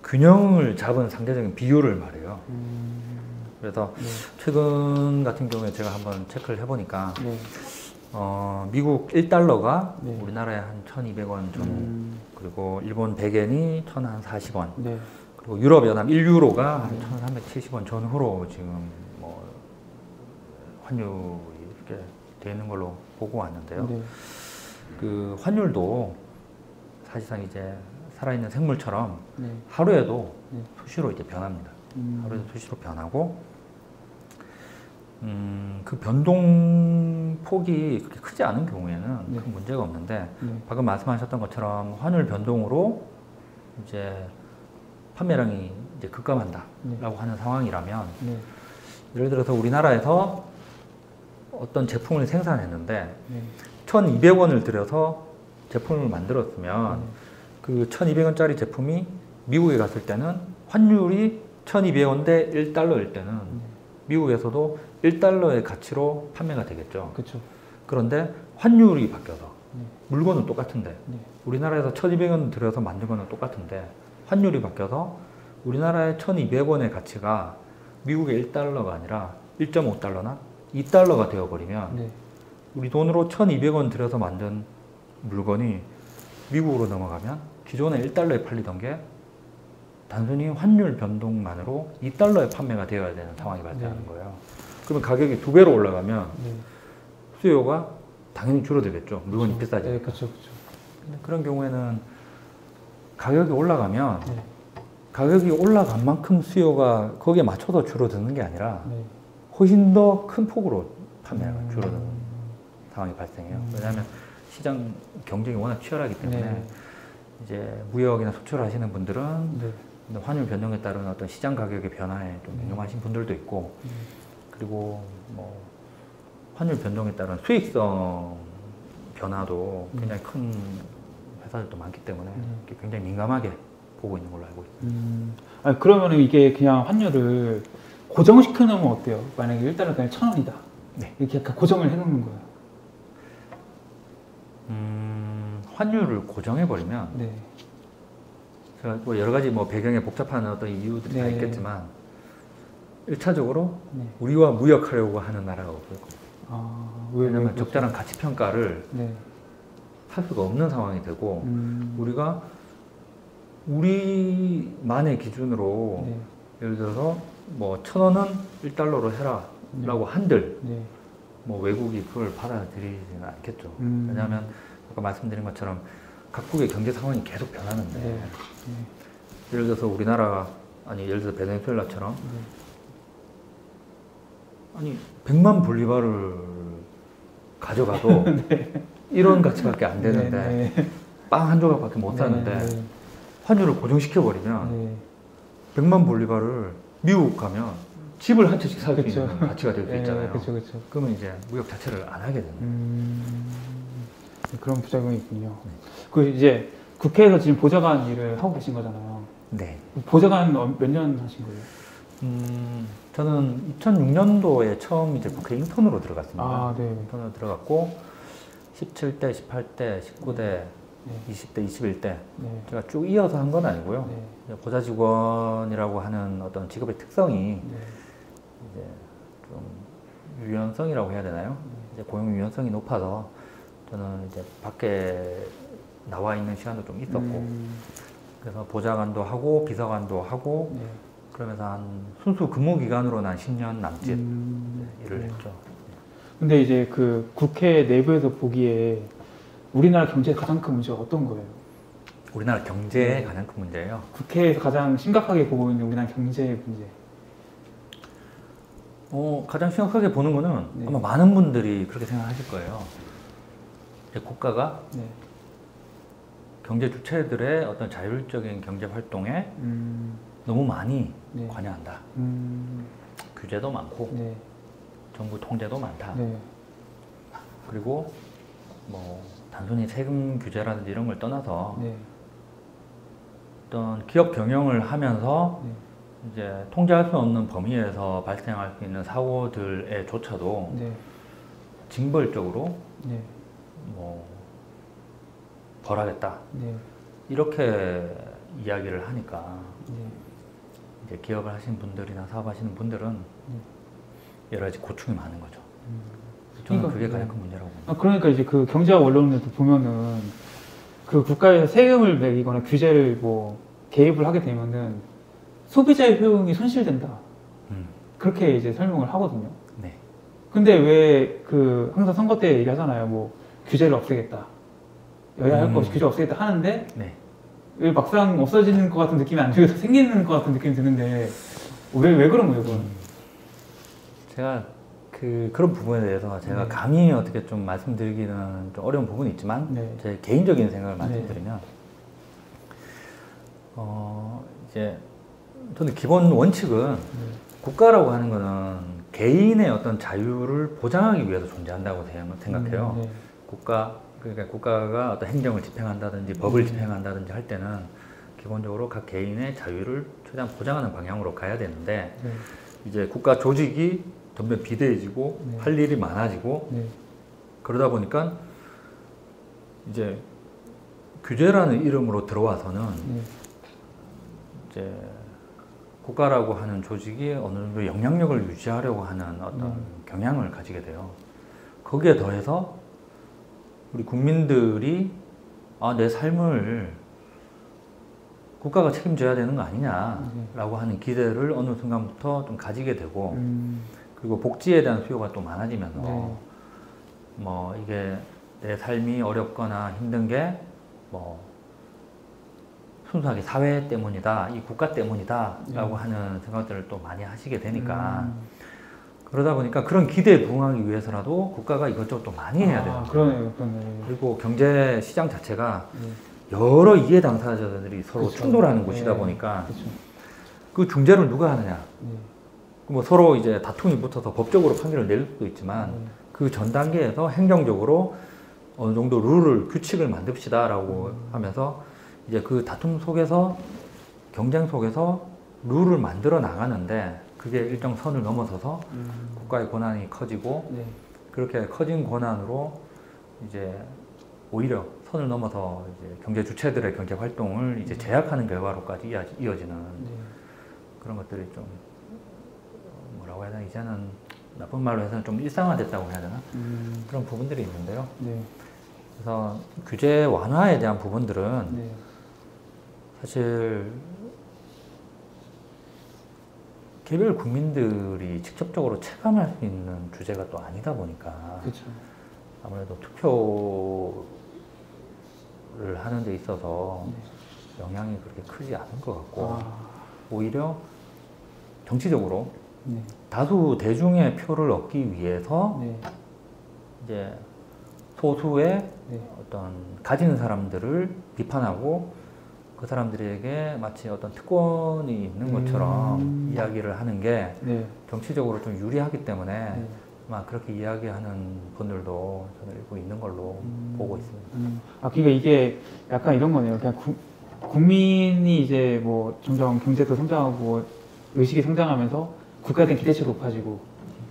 균형을 잡은 상대적인 비율을 말해요. 음, 그래서 네. 최근 같은 경우에 제가 한번 체크를 해보니까 네. 어, 미국 1달러가 네. 우리나라에 한 1,200원 전후 음, 그리고 일본 100엔이 1,040원 네. 그리고 유럽 연합 1유로가 한 네. 1,370원 전후로 지금 뭐 환율이 이렇게 되어 있는 걸로 보고 왔는데요. 네. 그 환율도 사실상 이제 살아있는 생물처럼 네. 하루에도 네. 수시로 이제 변합니다. 음, 하루에도 수시로 변하고 음, 그 변동 폭이 그렇게 크지 않은 경우에는 네. 큰 문제가 없는데 네. 방금 말씀하셨던 것처럼 환율 변동으로 이제 판매량이 이제 급감한다라고 네. 하는 상황이라면 네. 예를 들어서 우리나라에서 어떤 제품을 생산했는데 네. 1,200원을 들여서 제품을 만들었으면 그 1,200원짜리 제품이 미국에 갔을 때는 환율이 1,200원 대 1달러일 때는 미국에서도 1달러의 가치로 판매가 되겠죠. 그렇죠. 그런데 환율이 바뀌어서 네. 물건은 똑같은데 네. 우리나라에서 1,200원 들여서 만든 거는 똑같은데 환율이 바뀌어서 우리나라의 1,200원의 가치가 미국의 1달러가 아니라 1.5달러나 2달러가 되어버리면 네. 우리 돈으로 1,200원 들여서 만든 물건이 미국으로 넘어가면 기존에 1달러에 팔리던 게 단순히 환율 변동만으로 2달러에 판매가 되어야 되는 상황이 발생하는 네. 거예요. 그러면 가격이 두 배로 올라가면 네. 수요가 당연히 줄어들겠죠. 물건이 비싸지니까. 네, 그렇죠, 그렇죠. 그런 경우에는 가격이 올라가면 네. 가격이 올라간 만큼 수요가 거기에 맞춰서 줄어드는 게 아니라 네. 훨씬 더 큰 폭으로 판매가 음. 줄어드는 상황이 발생해요. 음. 왜냐하면 시장 경쟁이 워낙 치열하기 때문에 네. 이제 무역이나 수출하시는 분들은 네. 환율 변동에 따른 어떤 시장 가격의 변화에 좀 음. 민감하신 분들도 있고 음. 그리고 뭐 환율 변동에 따른 수익성 변화도 음. 굉장히 큰 회사들도 많기 때문에 음. 굉장히 민감하게 보고 있는 걸로 알고 있습니다. 음. 아니, 그러면은 이게 그냥 환율을 고정시켜 놓으면 어때요? 만약에 일단은 그냥 천 원이다. 네. 이렇게 약간 고정을 해 놓는 거예요. 음, 환율을 고정해 버리면 네. 제가 뭐 여러 가지 뭐 배경에 복잡한 어떤 이유들이 다 네. 있겠지만 일차적으로 네. 우리와 무역하려고 하는 나라가 없을 겁니다. 아, 왜, 왜냐하면 왜 적절한 가치 평가를 네. 할 수가 없는 상황이 되고 음. 우리가 우리만의 기준으로 네. 예를 들어서 뭐 천 원은 1달러로 해라라고 한들 네. 뭐 외국이 그걸 받아들이지는 않겠죠. 음. 왜냐하면 아까 말씀드린 것처럼 각국의 경제 상황이 계속 변하는데 네. 예를 들어서 우리나라 아니 예를 들어서 베네수엘라처럼 네. 아니 100만 볼리바를 가져가도 이런 가치밖에 안 되는데 네. 네. 빵한 조각밖에 못 사는데 네. 환율을 고정시켜 버리면 네. 100만 볼리바를 미국 가면 집을 한 채씩 살수 그쵸. 있는 가치가 될수 네, 있잖아요. 그렇죠, 그렇죠. 그러면 이제 무역 자체를 안 하게 되는 거예요. 음, 그런 부작용이 있군요. 네. 그 이제 국회에서 지금 보좌관 일을 하고 계신 거잖아요. 네. 보좌관 몇 년 하신 거예요? 음, 저는 2006년도에 처음 이제 국회 인턴으로 들어갔습니다. 아, 네. 인턴으로 들어갔고 17대, 18대, 19대, 네. 20대, 21대 네. 제가 쭉 이어서 한 건 아니고요. 네. 보좌 직원이라고 하는 어떤 직업의 특성이 네. 이제 좀 유연성이라고 해야 되나요? 이제 고용 유연성이 높아서 저는 이제 밖에 나와 있는 시간도 좀 있었고 음, 그래서 보좌관도 하고 비서관도 하고 네. 그러면서 한 순수 근무 기간으로는 한 10년 남짓 음, 일을 네. 했죠. 근데 이제 그 국회 내부에서 보기에 우리나라 경제의 가장 큰 문제가 어떤 거예요? 우리나라 경제의 네. 가장 큰 문제예요. 국회에서 가장 심각하게 보고 있는 우리나라 경제의 문제. 어, 가장 심각하게 보는 거는 네. 아마 많은 분들이 그렇게 생각하실 거예요. 이제 국가가 네. 경제 주체들의 어떤 자율적인 경제 활동에 음, 너무 많이 네. 관여한다. 음, 규제도 많고 네. 정부 통제도 많다. 네. 그리고 뭐 단순히 세금 규제라든지 이런 걸 떠나서 네. 어떤 기업 경영을 하면서 네. 이제 통제할 수 없는 범위에서 발생할 수 있는 사고들에 조차도 네. 징벌적으로 네. 뭐 벌하겠다 네. 이렇게 이야기를 하니까 네. 이제 기업을 하시는 분들이나 사업하시는 분들은 네. 여러 가지 고충이 많은 거죠. 음. 저는 이거, 그게 가장 네. 큰 문제라고 봅니다. 아, 그러니까 이제 그 경제학 원론에도 보면은 그 국가에서 세금을 매기거나 규제를 뭐 개입을 하게 되면은 소비자의 효용이 손실된다. 음, 그렇게 이제 설명을 하거든요. 네. 근데 왜 그 항상 선거 때 얘기하잖아요. 뭐 규제를 없애겠다. 여야 할 음. 것 없이 규제 없애겠다 하는데 네. 왜 막상 없어지는 것 같은 느낌이 안 들고 생기는 것 같은 느낌이 드는데 왜 왜 그런 거예요, 그건? 제가 그 그런 부분에 대해서 제가 네. 감히 어떻게 좀 말씀드리기는 좀 어려운 부분이 있지만 네. 제 개인적인 생각을 네. 말씀드리면 어 이제 저는 기본 원칙은 네. 국가라고 하는 거는 개인의 어떤 자유를 보장하기 위해서 존재한다고 생각해요. 음, 네. 국가 그러니까 국가가 어떤 행정을 집행한다든지 법을 음. 집행한다든지 할 때는 기본적으로 각 개인의 자유를 최대한 보장하는 방향으로 가야 되는데 네. 이제 국가 조직이 점점 비대해지고 네. 할 일이 많아지고 네. 그러다 보니까 이제 규제라는 이름으로 들어와서는 네. 이제 국가라고 하는 조직이 어느 정도 영향력을 유지하려고 하는 어떤 음. 경향을 가지게 돼요. 거기에 더해서 우리 국민들이 아, 내 삶을 국가가 책임져야 되는 거 아니냐라고 하는 기대를 어느 순간부터 좀 가지게 되고 음. 그리고 복지에 대한 수요가 또 많아지면서 네. 뭐 이게 내 삶이 어렵거나 힘든 게 뭐 순수하게 사회 때문이다, 이 국가 때문이다라고 네. 하는 생각들을 또 많이 하시게 되니까 음. 그러다 보니까 그런 기대에 부응하기 위해서라도 국가가 이것저것 또 많이 해야 돼요. 아, 그러네요, 그러네. 그리고 경제 시장 자체가 네. 여러 이해 당사자들이 서로 그쵸. 충돌하는 네. 곳이다 보니까 그렇죠. 그 중재를 누가 하느냐. 네. 뭐 서로 이제 다툼이 붙어서 법적으로 판결을 내릴 수도 있지만 네. 그전 단계에서 행정적으로 어느 정도 룰을 규칙을 만듭시다라고 하면서 이제 그 다툼 속에서 경쟁 속에서 룰을 만들어 나가는데 그게 일정 선을 넘어서서 음. 국가의 권한이 커지고 네. 그렇게 커진 권한으로 이제 오히려 선을 넘어서 이제 경제 주체들의 경제 활동을 이제 제약하는 결과로까지 이어- 이어지는 네. 그런 것들이 좀 어, 뭐라고 해야 되나 이제는 나쁜 말로 해서는 좀 일상화됐다고 해야 되나 음. 그런 부분들이 있는데요. 네. 그래서 규제 완화에 대한 부분들은 네. 사실 개별 국민들이 직접적으로 체감할 수 있는 주제가 또 아니다 보니까 그렇죠. 아무래도 투표를 하는 데 있어서 네. 영향이 그렇게 크지 않은 것 같고 아. 오히려 정치적으로 네. 다수 대중의 표를 얻기 위해서 네. 이제 소수의 네. 어떤 가진 사람들을 비판하고 그 사람들에게 마치 어떤 특권이 있는 것처럼 음. 이야기를 하는 게 네. 정치적으로 좀 유리하기 때문에 네. 아마 그렇게 이야기하는 분들도 저는 일부 있는 걸로 음. 보고 있습니다. 음. 아, 그러니까 이게 약간 이런 거네요. 그냥 구- 국민이 이제 뭐 점점 경제도 성장하고 의식이 성장하면서 국가에 대한 기대치가 높아지고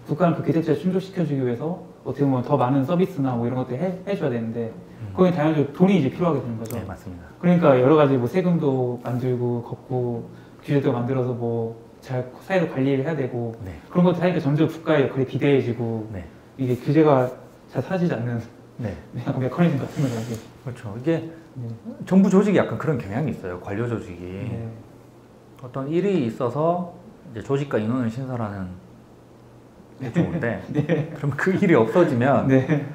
국가는 그 기대치를 충족시켜주기 위해서 어떻게 보면 더 많은 서비스나 뭐 이런 것들 해, 해줘야 되는데 거기에 당연히 돈이 이제 필요하게 되는 거죠. 음. 네, 맞습니다. 그러니까 여러 가지 뭐 세금도 만들고 걷고 규제도 만들어서 뭐 잘 사회도 관리를 해야 되고 네. 그런 것들 하니까 점점 국가의 역할이 비대해지고 네. 이게 규제가 잘 사라지지 않는 네. 약간 메커니즘 같은 거죠 이게. 그렇죠. 이게 네. 정부 조직이 약간 그런 경향이 있어요. 관료 조직이. 네. 어떤 일이 있어서 이제 조직과 인원을 신설하는 게 좋은데 그러면 그 일이 없어지면 네.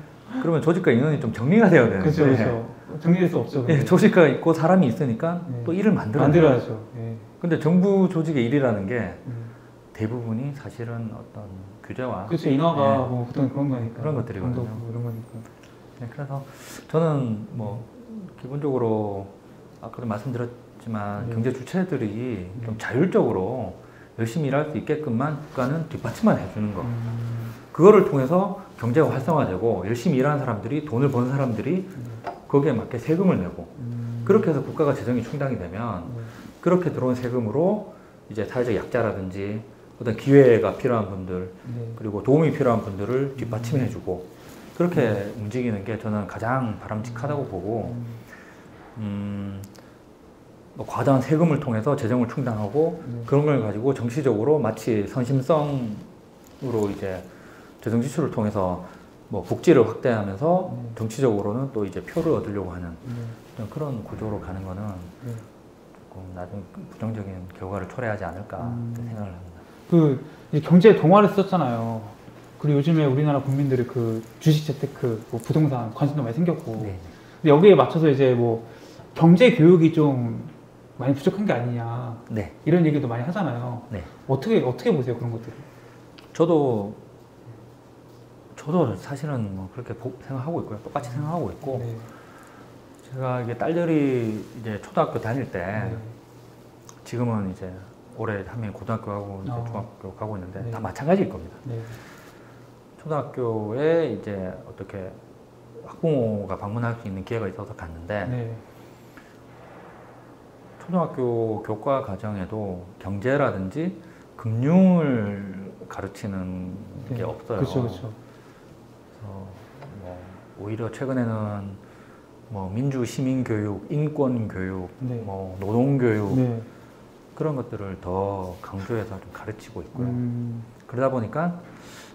그러면 조직과 인원이 좀 정리가 되어야 되는데 그렇죠, 그렇죠. 정리될 수 없죠. 예. 조직과 있고 사람이 있으니까 네. 또 일을 만들어 만들어야죠. 네. 근데 정부 조직의 일이라는 게 음. 대부분이 사실은 어떤 규제와 그렇죠. 인허가 네. 뭐 보통 그런 거니까. 그런 것들이거든요. 이런 거니까. 네, 그래서 저는 뭐 기본적으로 아까도 말씀드렸지만 네. 경제 주체들이 네. 좀 자율적으로 열심히 일할 수 있게끔만 국가는 뒷받침만 해주는 거. 음. 그거를 통해서 경제가 활성화되고 열심히 일하는 사람들이 돈을 버는 사람들이 거기에 맞게 세금을 내고 음. 그렇게 해서 국가가 재정이 충당이 되면 네. 그렇게 들어온 세금으로 이제 사회적 약자라든지 어떤 기회가 필요한 분들 네. 그리고 도움이 필요한 분들을 뒷받침해주고 그렇게 움직이는 게 저는 가장 바람직하다고 보고 음. 음, 뭐 과다한 세금을 통해서 재정을 충당하고 네. 그런 걸 가지고 정치적으로 마치 선심성으로 이제 재정 지출을 통해서 뭐 복지를 확대하면서 네. 정치적으로는 또 이제 표를 얻으려고 하는 네. 그런 구조로 가는 거는 네. 조금 나중 부정적인 결과를 초래하지 않을까 음. 생각을 합니다. 그 이제 경제 동화를 썼잖아요. 그리고 요즘에 우리나라 국민들이 그 주식 재테크, 뭐 부동산 관심도 많이 생겼고. 네. 근데 여기에 맞춰서 이제 뭐 경제 교육이 좀 많이 부족한 게 아니냐 네. 이런 얘기도 많이 하잖아요. 네. 어떻게 어떻게 보세요 그런 것들? 저도 저도 사실은 뭐 그렇게 보- 생각하고 있고요. 똑같이 생각하고 있고 네. 제가 이게 딸들이 이제 초등학교 다닐 때 네. 지금은 이제 올해 한 명이 고등학교 가고 이제 어. 중학교 가고 있는데 네. 다 마찬가지일 겁니다. 네. 초등학교에 이제 어떻게 학부모가 방문할 수 있는 기회가 있어서 갔는데 네. 초등학교 교과 과정에도 경제라든지 금융을 가르치는 게 네. 없어요. 그렇죠, 그렇죠. 그래서 뭐 오히려 최근에는 뭐 민주 시민 교육, 인권 교육, 네. 뭐 노동 교육 네. 그런 것들을 더 강조해서 좀 가르치고 있고요. 음, 그러다 보니까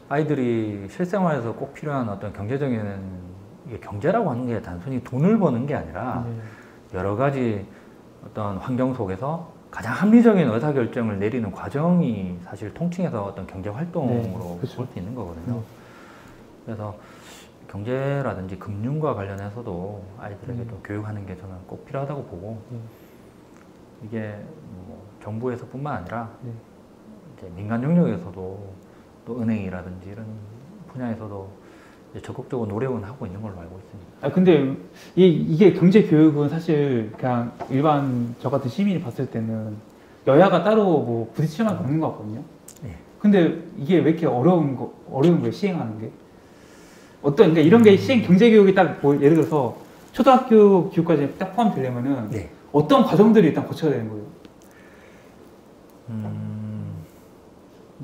아이들이 실생활에서 꼭 필요한 어떤 경제적인 이게 경제라고 하는 게 단순히 돈을 버는 게 아니라 네. 여러 가지 어떤 환경 속에서 가장 합리적인 의사 결정을 내리는 과정이 사실 통칭해서 어떤 경제 활동으로 네, 그쵸. 볼수 있는 거거든요. 네. 그래서 경제라든지 금융과 관련해서도 아이들에게 음. 또 교육하는 게 저는 꼭 필요하다고 보고 네. 이게 뭐 정부에서뿐만 아니라 네. 이제 민간 영역에서도 또 은행이라든지 이런 분야에서도 적극적으로 노력은 하고 있는 걸로 알고 있습니다. 아 근데 이, 이게 경제 교육은 사실 그냥 일반 저 같은 시민이 봤을 때는 여야가 따로 뭐 부딪히만 없는 것 같거든요. 예. 근데 이게 왜 이렇게 어려운 거 어려운 거예요 시행하는 게? 어떤 그러니까 이런 게 시행 경제 교육이 딱뭐 예를 들어서 초등학교 교육까지 딱 포함되려면은 네. 어떤 과정들이 일단 거쳐야 되는 거예요? 음,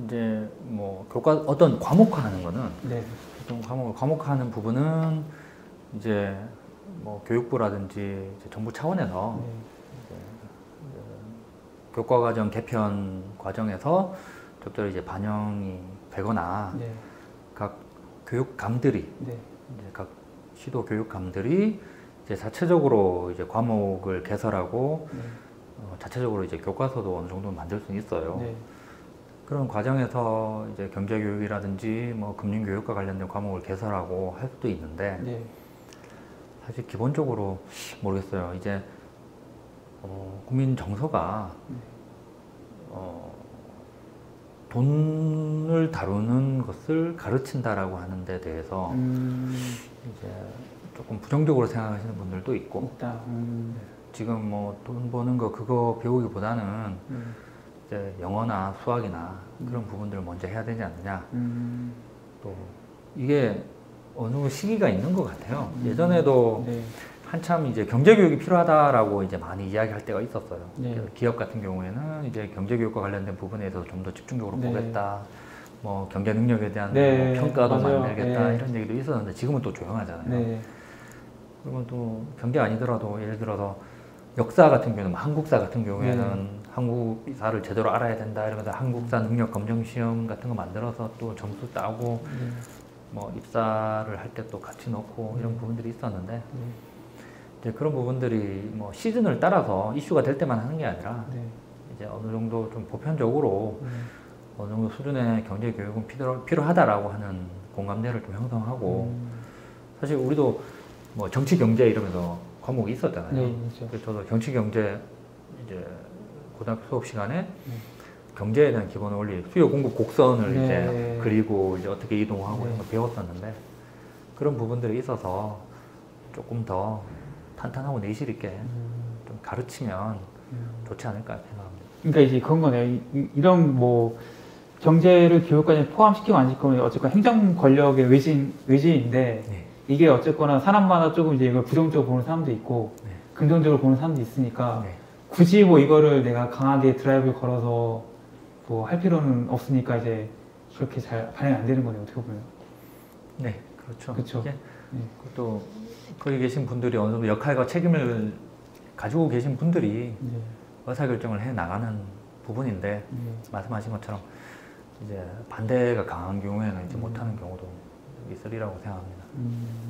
이제 뭐 교과 어떤 과목화하는 거는 네. 어떤 과목을 과목화하는 부분은 이제 뭐 교육부라든지 이제 정부 차원에서 네. 교과 과정 개편 과정에서 적절히 이제 반영이 되거나 네. 각 교육감들이 네. 각 시도 교육감들이 이제 자체적으로 이제 과목을 개설하고 네. 어, 자체적으로 이제 교과서도 어느 정도 만들 수 있어요. 네. 그런 과정에서 이제 경제교육이라든지 뭐 금융교육과 관련된 과목을 개설하고 할 수도 있는데 네. 사실 기본적으로 모르겠어요. 이제 어, 국민 정서가 네. 어, 돈을 다루는 것을 가르친다라고 하는 데 대해서 음, 이제 조금 부정적으로 생각하시는 분들도 있고. 음, 지금 뭐 돈 버는 거 그거 배우기보다는 음, 이제 영어나 수학이나 그런 부분들을 먼저 해야 되지 않느냐 음, 또 이게 어느 시기가 있는 것 같아요. 음. 예전에도 네. 한참 이제 경제 교육이 필요하다라고 이제 많이 이야기할 때가 있었어요. 네. 그래서 기업 같은 경우에는 이제 경제 교육과 관련된 부분에 대해서 좀 더 집중적으로 네. 보겠다. 뭐 경제 능력에 대한 네, 뭐 평가도 맞아요. 만들겠다 네. 이런 얘기도 있었는데 지금은 또 조용하잖아요. 네. 그러면 또 경제 아니더라도 예를 들어서 역사 같은 경우는 뭐 한국사 같은 경우에는 네. 한국사를 제대로 알아야 된다 이러면서 한국사 능력 검정 시험 같은 거 만들어서 또 점수 따고 네. 뭐 입사를 할 때 또 같이 넣고 이런 네. 부분들이 있었는데 네. 이제 그런 부분들이 뭐 시즌을 따라서 이슈가 될 때만 하는 게 아니라 네. 이제 어느 정도 좀 보편적으로 네. 어느 정도 수준의 경제 교육은 필요, 필요하다라고 하는 공감대를 좀 형성하고 음, 사실 우리도 뭐 정치 경제 이러면서 과목이 있었잖아요. 네, 그렇죠. 그래서 저도 정치 경제 이제 고등학교 수업 시간에 경제에 대한 기본 원리, 수요 공급 곡선을 네. 이제 그리고 이제 어떻게 이동하고 네. 이런 거 배웠었는데 그런 부분들이 있어서 조금 더 탄탄하고 내실 있게 음, 좀 가르치면 음. 좋지 않을까 생각합니다. 그러니까 이제 그런 거네요. 이- 이런 뭐 경제를 교육까지 포함시키고 안 시키면 어쨌거나 행정 권력의 의진 의지인데 네. 이게 어쨌거나 사람마다 조금 이제 이걸 부정적으로 보는 사람도 있고 네. 긍정적으로 보는 사람도 있으니까 네. 굳이 뭐 이거를 내가 강하게 드라이브를 걸어서 뭐 할 필요는 없으니까 이제 그렇게 잘 반영이 안 되는 거네요. 어떻게 보면. 네, 그렇죠. 이게 네. 또 거기 계신 분들이 어느 정도 역할과 책임을 가지고 계신 분들이 네. 의사결정을 해 나가는 부분인데 네. 말씀하신 것처럼 이제 반대가 강한 경우에는 이제 음. 못하는 경우도 있으리라고 생각합니다. 음,